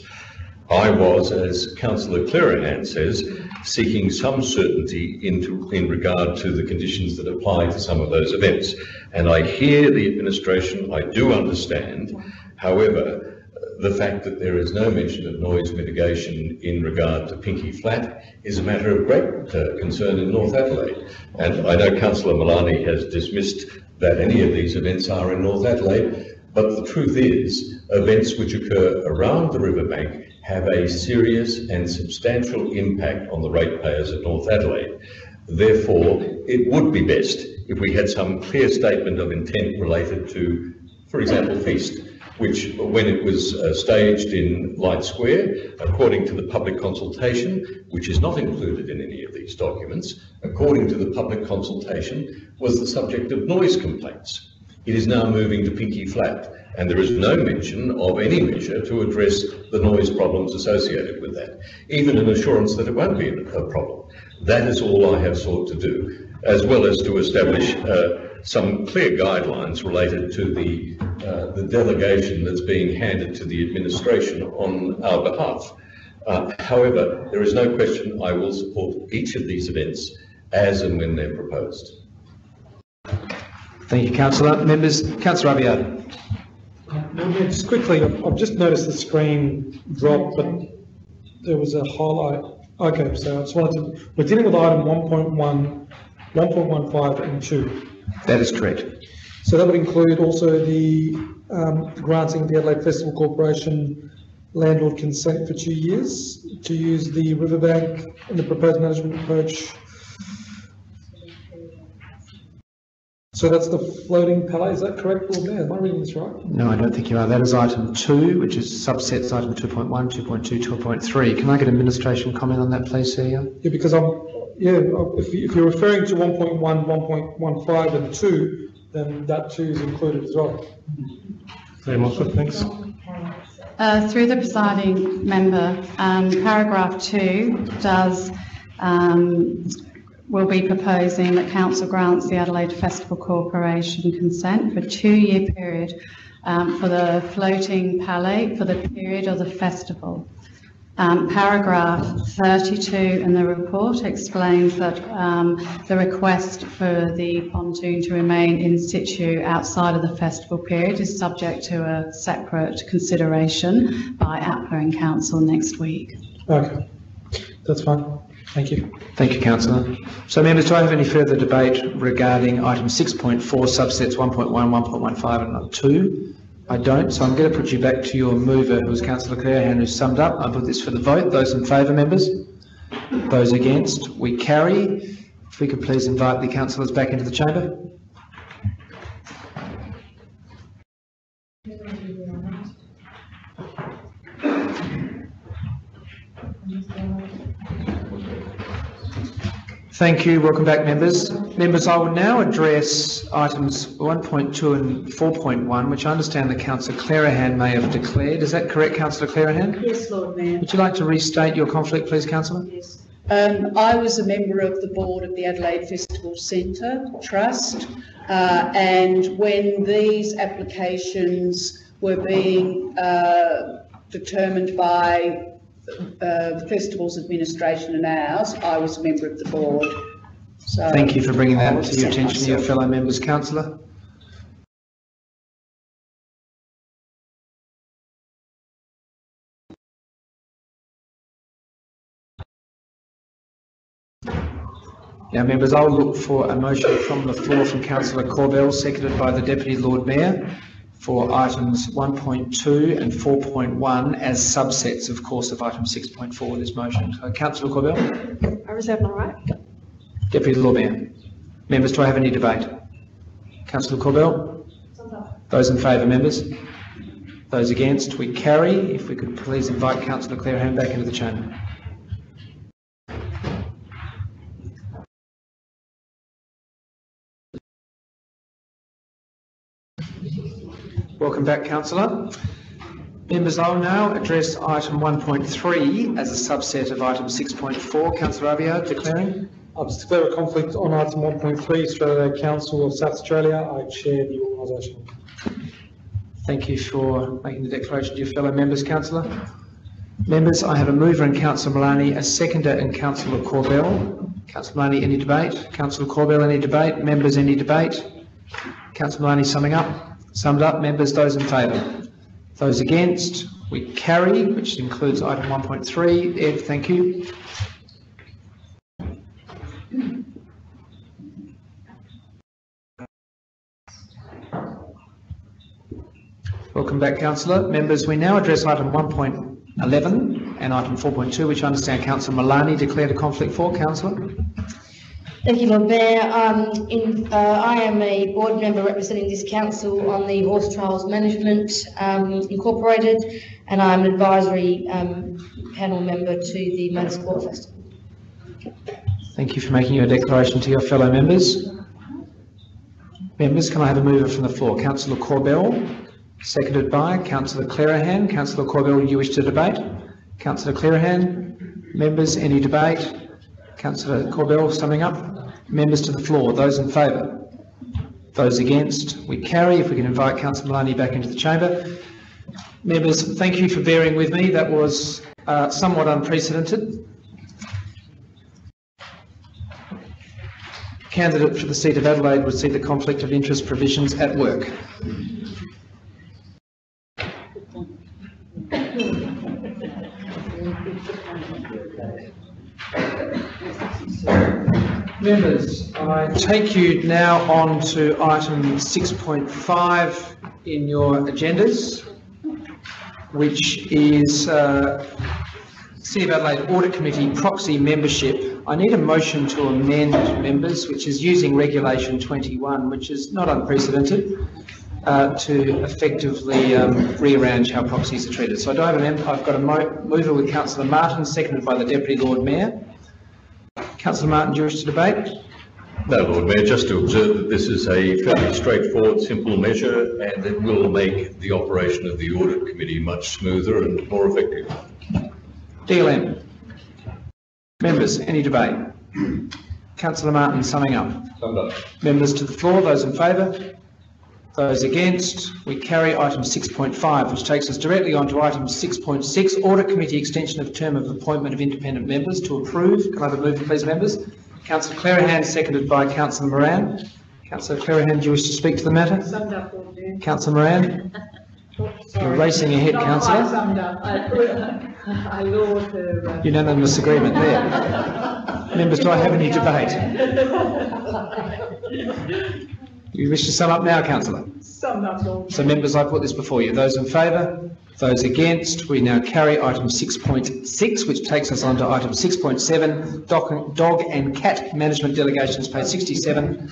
Speaker 6: I was, as Councillor Clearihan says, seeking some certainty into, in regard to the conditions that apply to some of those events. And I hear the administration, I do understand. However, the fact that there is no mention of noise mitigation in regard to Pinky Flat is a matter of great uh, concern in North Adelaide. And I know Councillor Malani has dismissed that any of these events are in North Adelaide, but the truth is, events which occur around the riverbank have a serious and substantial impact on the ratepayers of North Adelaide. Therefore, it would be best if we had some clear statement of intent related to, for example, Feast, which, when it was uh, staged in Light Square, according to the public consultation, which is not included in any of these documents, according to the public consultation, was the subject of noise complaints. It is now moving to Pinky Flat, and there is no mention of any measure to address the noise problems associated with that, even an assurance that it won't be a problem. That is all I have sought to do. as well as to establish uh, some clear guidelines related to the, uh, the delegation that's being handed to the administration on our behalf. Uh, however, there is no question I will support each of these events as and when they're proposed.
Speaker 2: Thank you, councillor. Members, councillor Abiad.
Speaker 14: Yeah, Just quickly, I've just noticed the screen drop, but there was a highlight. Okay, so I just wanted to, we're dealing with item 1.1, 1.15 and 2.
Speaker 2: That is correct.
Speaker 14: So that would include also the um, granting the Adelaide Festival Corporation landlord consent for two years to use the riverbank in the proposed management approach. So that's the floating Palais, is that correct, Lord Mayor? Am I reading this right?
Speaker 2: No, I don't think you are. That is item two, which is subsets item 2.1, 2.2, 2.3. Can I get administration comment on that, please, CEO?
Speaker 14: Yeah, because I'm, yeah, if you- if you're referring to 1.1, 1.15 and 2, then that 2 is included as well.
Speaker 1: Claire Mockler, thanks.
Speaker 17: Uh, Through the presiding member, um, paragraph two does, um, will be proposing that council grants the Adelaide Festival Corporation consent for a two-year period um, for the floating Palais for the period of the festival. Um, Paragraph 32 in the report explains that um, the request for the pontoon to remain in situ outside of the festival period is subject to a separate consideration by APA and council next week.
Speaker 14: Okay, that's fine. Thank you.
Speaker 2: Thank you, councillor. So members, do I have any further debate regarding item 6.4 subsets 1.1, 1.15 and 2? I don't, so I'm going to put you back to your mover, who was councillor Clearihan, who summed up. I put this for the vote. Those in favour, members? Those against? We carry. If we could please invite the councillors back into the chamber. Thank you. Welcome back, members. Members, I will now address items 1.2 and 4.1, which I understand that councillor Clearihan may have declared. Is that correct, councillor Clearihan?
Speaker 7: Yes, Lord Mayor.
Speaker 2: Would you like to restate your conflict, please, councillor?
Speaker 7: Um, I was a member of the board of the Adelaide Festival Centre Trust, uh, and when these applications were being uh, determined by uh, the festival's administration and ours, I was a member of the board. So
Speaker 2: Thank you for bringing
Speaker 7: I
Speaker 2: that to your attention, your fellow members. Councillor? Now, members, I'll look for a motion from the floor from councillor Corbell, seconded by the Deputy Lord Mayor, for items 1.2 and 4.1 as subsets, of course, of item 6.4 of this motion. So, councillor Corbell?
Speaker 5: I reserve my right.
Speaker 2: Deputy Lord Mayor. Members, do I have any debate? Councillor Corbell? Those in favour, members? Those against? We carry. If we could please invite councillor Clearihan back into the chamber. Welcome back, councillor. Members, I'll now address item 1.3 as a subset of item 6.4. Councillor Abiad declaring.
Speaker 14: I'll just declare a conflict on item 1.3, Australia Council of South Australia. I chair the organisation.
Speaker 2: Thank you for making the declaration to your fellow members, councillor. Members, I have a mover in councillor Malani, a seconder in councillor Corbell. Councillor Malani, any debate? Councillor Corbell, any debate? Members, any debate? Councillor Malani, summing up? Summed up, members, those in favour? Those against? We carry, which includes item 1.3. Ed, thank you. Welcome back, councillor. Members, we now address item 1.11 and item 4.2, which I understand councillor Malani declared a conflict for. Councillor?
Speaker 4: Thank you, Lord Mayor. Um, in, uh, I am a board member representing this council on the Horse Trials Management um, Incorporated, and I'm an advisory um, panel member to the Motorsport Festival.
Speaker 2: Thank you for making your declaration to your fellow members. Members, can I have a mover from the floor? Councillor Corbell, seconded by Councillor Clearihan. Councillor Corbell, you wish to debate? Councillor Clearihan, members, any debate? Councillor Corbell, summing up? Members to the floor, those in favour? Those against? We carry. If we can invite Councillor Malani back into the chamber. Members, thank you for bearing with me. That was uh, somewhat unprecedented. Candidate for the seat of Adelaide would see the conflict of interest provisions at work. Members, I take you now on to item 6.5 in your agendas, which is uh, City of Adelaide Audit Committee proxy membership. I need a motion to amend members, which is using Regulation 21, which is not unprecedented, uh, to effectively um, rearrange how proxies are treated. So I do have a member, I've got a mo- mover with Councillor Martin, seconded by the Deputy Lord Mayor. Councillor Martin, do you wish to debate?
Speaker 6: No, Lord Mayor, just to observe that this is a fairly straightforward, simple measure and it will make the operation of the audit committee much smoother and more effective.
Speaker 2: DLM. Members, any debate? Councillor Martin, summing up. Summed up. Members to the floor, those in favour? Those against? We carry item 6.5, which takes us directly on to item 6.6, Audit Committee Extension of Term of Appointment of Independent Members to approve. Can I have a move, please, members? Councillor Clearihan, seconded by Councillor Moran. Councillor Clearihan, do you wish to speak to the matter?
Speaker 13: Summed up, Lord Mayor.
Speaker 2: Councillor Moran? You're racing ahead, councillor.
Speaker 13: summed up. I, I laud her. uh,
Speaker 2: Unanimous agreement there. Members, do I have any debate? You wish to sum up now, councillor?
Speaker 13: Summed up, Lord.
Speaker 2: So members, I put this before you. Those in favour? Those against? We now carry item 6.6, which takes us on to item 6.7, dog- dog and cat management delegations, page 67.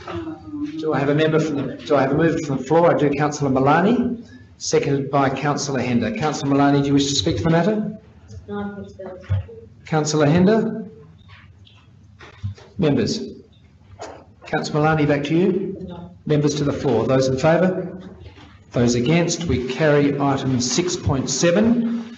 Speaker 2: Do I have a member from the, do I have a mover from the floor? I do, councillor Malani, seconded by councillor Hender. Councillor Malani, do you wish to speak to the matter? Councillor Hender? Members? Councillor Malani, back to you. Members to the floor. Those in favour? Those against? We carry item 6.7.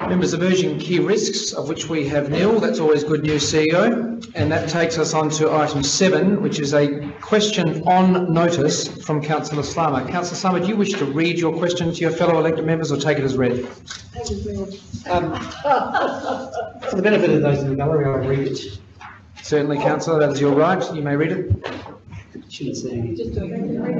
Speaker 2: Members, emerging key risks, of which we have nil. That's always good news, CEO. And that takes us on to item 7, which is a question on notice from Councillor Slama. Councillor Slama, do you wish to read your question to your fellow elected members or take it as read?
Speaker 10: Um, For the benefit of those in the gallery, I'll read it.
Speaker 2: Certainly, councillor, that is your right. You may read it.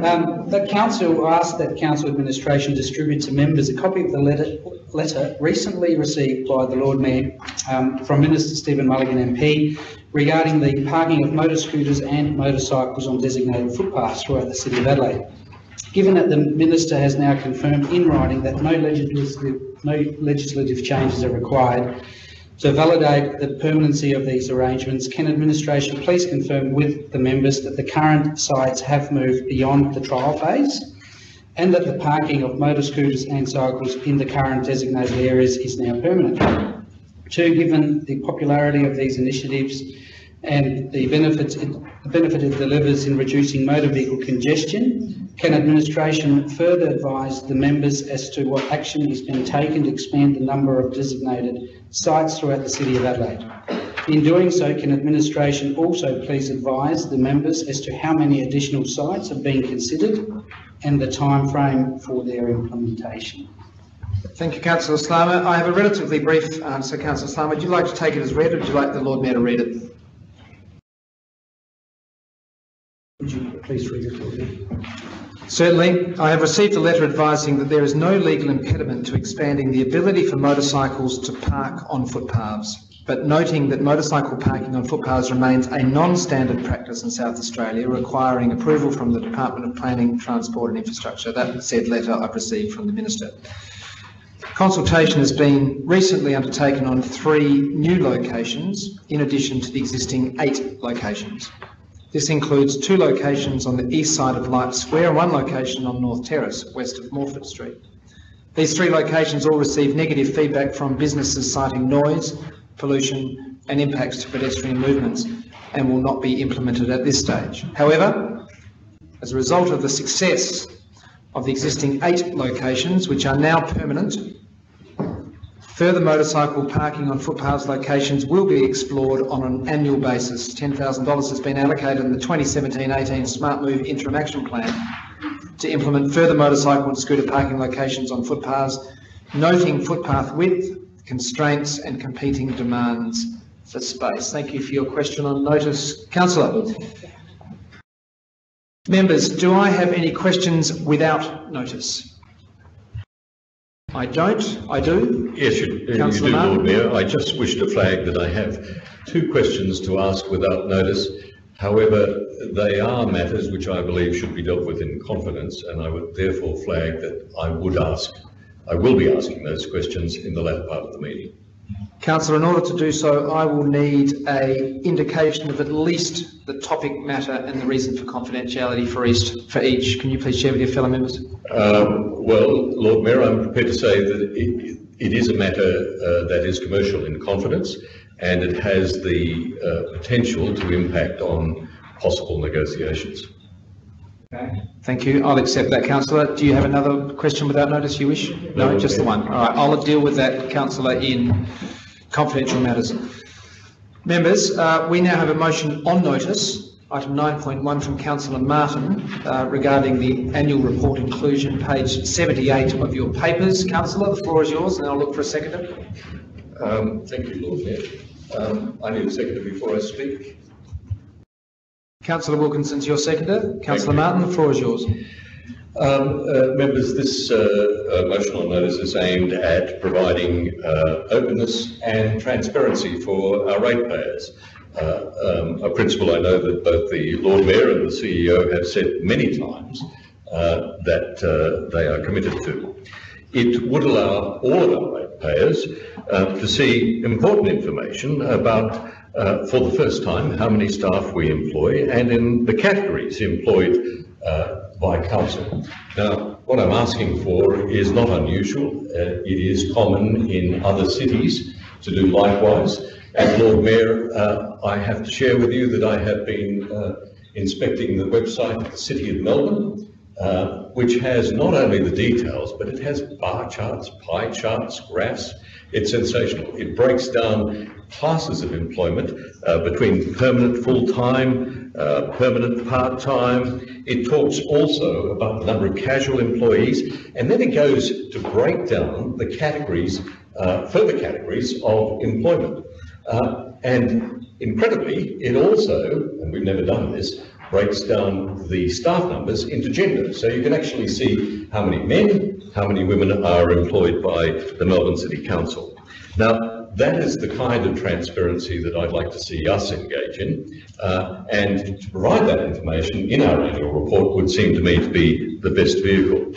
Speaker 10: Um, That council asked that council administration distribute to members a copy of the letter, letter recently received by the Lord Mayor um, from Minister Stephen Mullighan MP regarding the parking of motor scooters and motorcycles on designated footpaths throughout the City of Adelaide. Given that the Minister has now confirmed in writing that no legislative, no legislative changes are required, to validate the permanency of these arrangements, can administration please confirm with the members that the current sites have moved beyond the trial phase and that the parking of motor scooters and cycles in the current designated areas is now permanent? Two, given the popularity of these initiatives and the benefits, it- the benefit it delivers in reducing motor vehicle congestion, can administration further advise the members as to what action is being taken to expand the number of designated sites throughout the City of Adelaide? In doing so, can administration also please advise the members as to how many additional sites are being considered and the timeframe for their implementation?
Speaker 2: Thank you, councillor Slama. I have a relatively brief answer, councillor Slama. Would you like to take it as read or would you like the Lord Mayor to read it?
Speaker 10: Would you please read it, Lord Mayor?
Speaker 2: Certainly. I have received a letter advising that there is no legal impediment to expanding the ability for motorcycles to park on footpaths, but noting that motorcycle parking on footpaths remains a non-standard practice in South Australia, requiring approval from the Department of Planning, Transport and Infrastructure. That said letter I've received from the Minister. Consultation has been recently undertaken on three new locations, in addition to the existing eight locations. This includes two locations on the east side of Light Square and one location on North Terrace, west of Morphett Street. These three locations all received negative feedback from businesses citing noise, pollution and impacts to pedestrian movements and will not be implemented at this stage. However, as a result of the success of the existing eight locations, which are now permanent, Further motorcycle parking on footpaths locations will be explored on an annual basis. $10,000 has been allocated in the 2017-18 Smart Move Interim Action Plan to implement further motorcycle and scooter parking locations on footpaths, noting footpath width, constraints and competing demands for space. Thank you for your question on notice. Councillor. Members, do I have any questions without notice? I don't. I do.
Speaker 6: Yes, you you do. Lord Mayor. I just wish to flag that I have two questions to ask without notice. However, they are matters which I believe should be dealt with in confidence, and I would therefore flag that I would ask, I will be asking those questions in the latter part of the meeting.
Speaker 2: Councillor, in order to do so, I will need a indication of at least the topic matter and the reason for confidentiality for each. For each. Can you please share with your fellow members?
Speaker 6: Um, Well, Lord Mayor, I'm prepared to say that it, it is a matter uh, that is commercial in confidence, and it has the uh, potential to impact on possible negotiations.
Speaker 2: Thank you. I'll accept that, councillor. Do you have another question without notice you wish? No, just the one. All right, I'll deal with that, councillor, in confidential matters. Members, uh, we now have a motion on notice, item 9.1 from councillor Martin, uh, regarding the annual report inclusion, page 78 of your papers. Councillor, the floor is yours, and I'll look for a seconder.
Speaker 6: Um, Thank you, Lord Mayor. Um, I need a seconder before I speak.
Speaker 2: Councillor Wilkinson's your seconder. Councillor Martin, the floor is yours.
Speaker 6: Um, uh, Members, this uh, uh, motion on notice is aimed at providing uh, openness and transparency for our ratepayers. Uh, um, A principle I know that both the Lord Mayor and the CEO have said many times uh, that uh, they are committed to. It would allow all of our ratepayers uh, to see important information about, uh, for the first time, how many staff we employ and in the categories employed uh, by council. Now, what I'm asking for is not unusual. Uh, It is common in other cities to do likewise. And Lord Mayor, uh, I have to share with you that I have been uh, inspecting the website of the City of Melbourne, uh, which has not only the details, but it has bar charts, pie charts, graphs. It's sensational. It breaks down classes of employment uh, between permanent full-time, uh, permanent part-time. It talks also about the number of casual employees, and then it goes to break down the categories, uh, further categories of employment. Uh, and incredibly, it also, and we've never done this, breaks down the staff numbers into gender. So you can actually see how many men, how many women are employed by the Melbourne City Council. Now, that is the kind of transparency that I'd like to see us engage in. Uh, and to provide that information in our annual report would seem to me to be the best vehicle.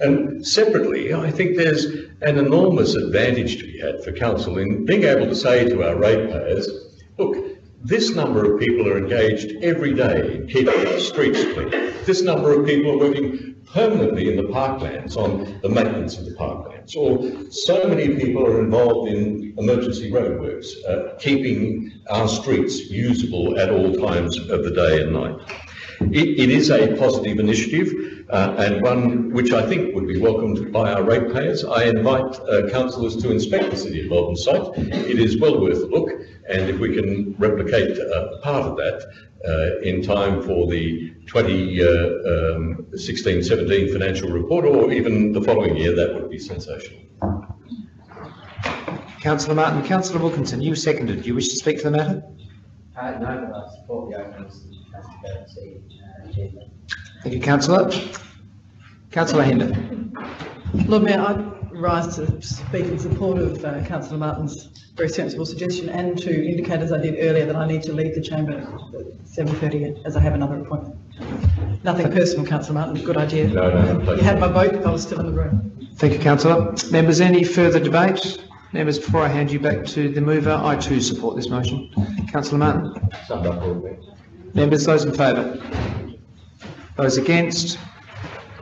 Speaker 6: And separately, I think there's an enormous advantage to be had for council in being able to say to our ratepayers, look, this number of people are engaged every day in keeping our streets clean. This number of people are working permanently in the parklands on the maintenance of the parklands. Or so many people are involved in emergency roadworks, uh, keeping our streets usable at all times of the day and night. It, it is a positive initiative uh, and one which I think would be welcomed by our ratepayers. I invite uh, councillors to inspect the City of Melbourne site. It is well worth a look and if we can replicate uh, part of that uh, in time for the 2016-17 financial report or even the following year, that would be sensational.
Speaker 2: Councillor Martin, Councillor Wilkinson, you seconded. Do you wish to speak to the matter?
Speaker 9: Uh, no, but I support the openness and transparency uh, agenda.
Speaker 2: Thank you, councillor. Councillor Hender.
Speaker 13: Lord Mayor, I rise to speak in support of uh, councillor Martin's very sensible suggestion and to indicate, as I did earlier, that I need to leave the chamber at 7.30 as I have another appointment. Nothing personal, councillor Martin, good idea.
Speaker 6: No, no, no,
Speaker 13: You had my vote if I was still in the room.
Speaker 2: Thank you, councillor. Members, any further debate? Members, before I hand you back to the mover, I too support this motion. Councillor Martin.
Speaker 6: Summed up, Lord Mayor.
Speaker 2: Members, those in favour? Those against?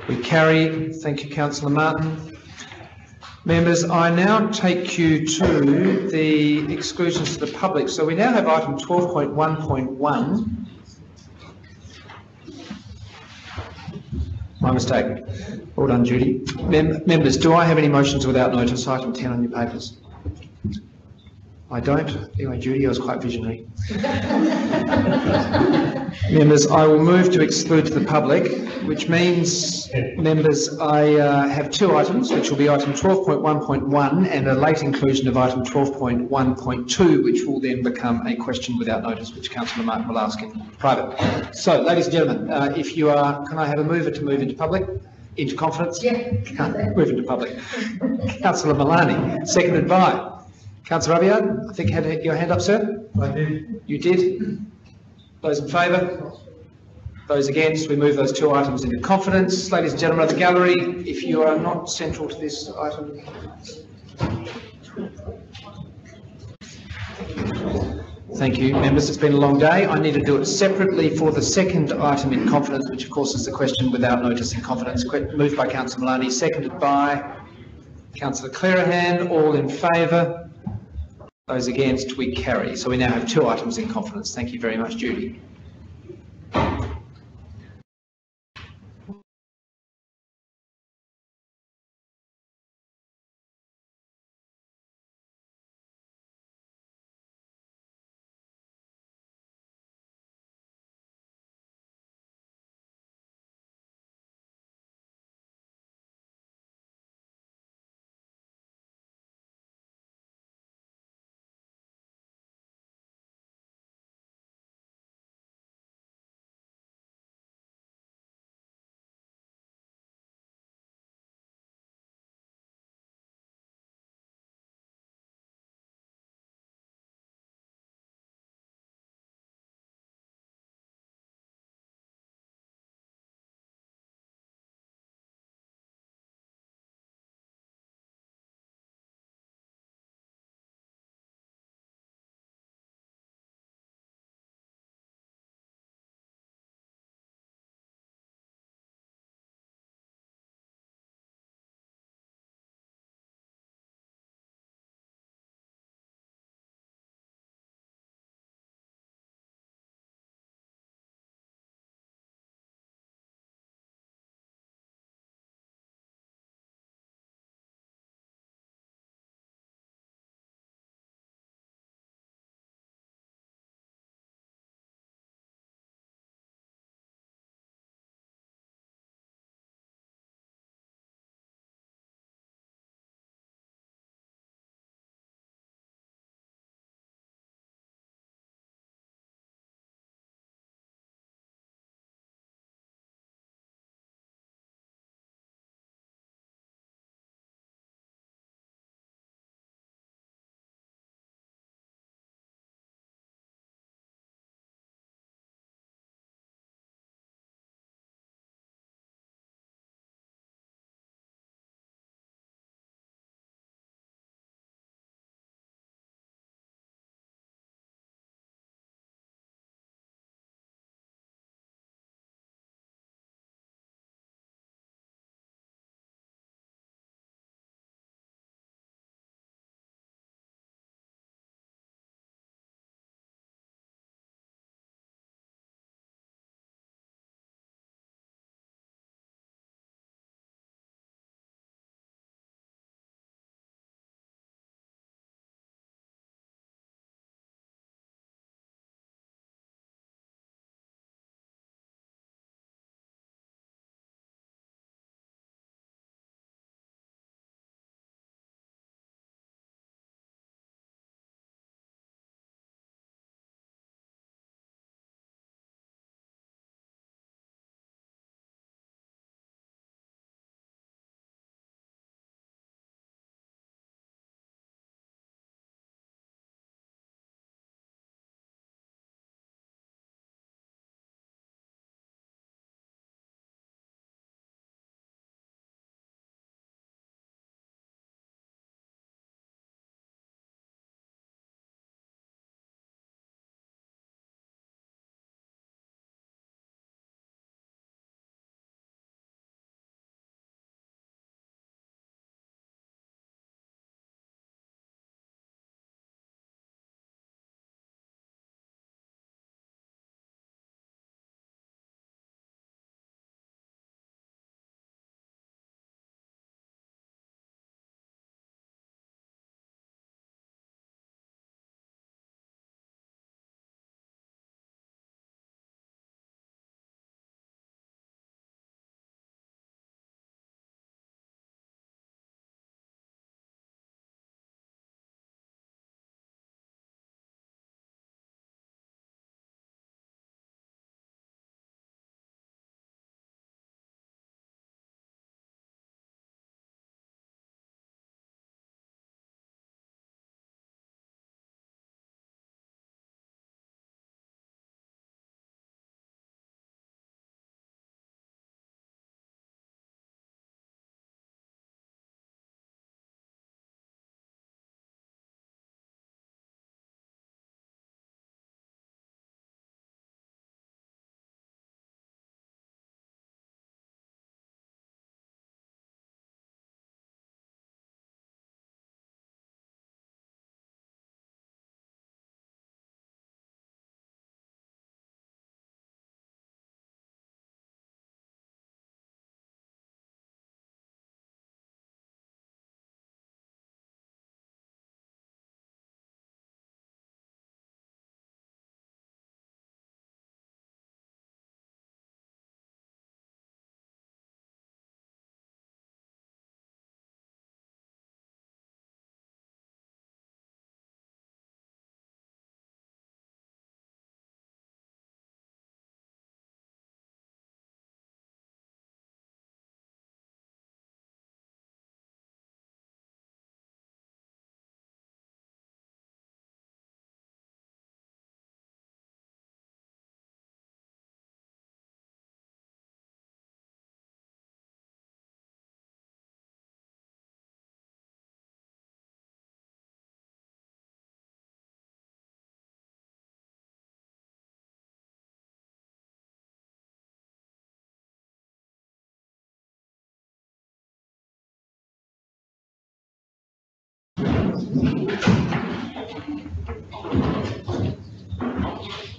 Speaker 2: We carry. Thank you, councillor Martin. Members, I now take you to the exclusions to the public. So we now have item 12.1.1. My mistake. Well done, Judy. Mem- Members, do I have any motions without notice? Item 10 on your papers. I don't. Anyway, Judy, I was quite visionary. Members, I will move to exclude to the public, which means, members, I uh, have two items, which will be item 12.1.1 and a late inclusion of item 12.1.2, which will then become a question without notice, which Councillor Martin will ask in private. So, ladies and gentlemen, uh, if you are, can I have a mover to move into public? Into confidence?
Speaker 4: Yeah.
Speaker 2: Move into public. Councillor Malani, seconded by Councillor Abiad, I think had your hand up, sir?
Speaker 14: I did.
Speaker 2: You did? Those in favour? Those against? We move those two items into confidence. Ladies and gentlemen of the gallery, if you are not central to this item. Thank you, members. It's been a long day. I need to do it separately for the second item in confidence, which of course is the question without notice in confidence. Moved by Councillor Malani, seconded by Councillor Clearihan. All in favour? Those against, we carry. So we now have two items in confidence. Thank you very much, Judy.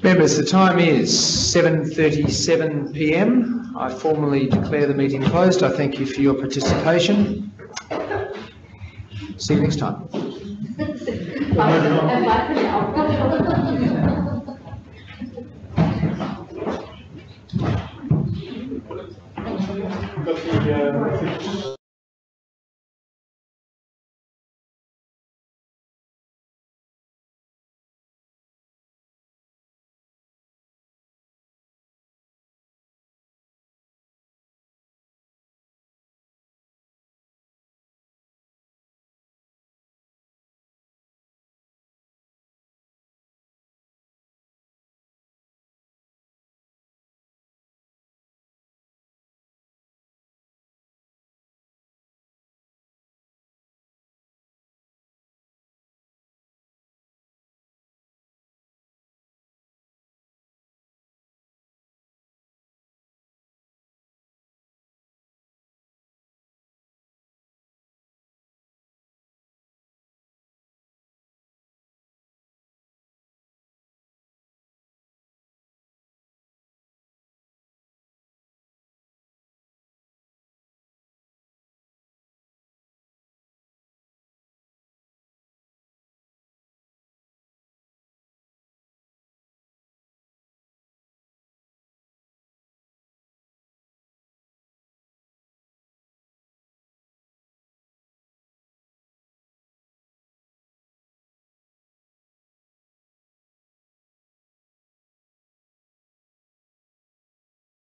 Speaker 2: Members, the time is 7:37 PM. I formally declare the meeting closed. I thank you for your participation. See you next time.
Speaker 14: The, uh,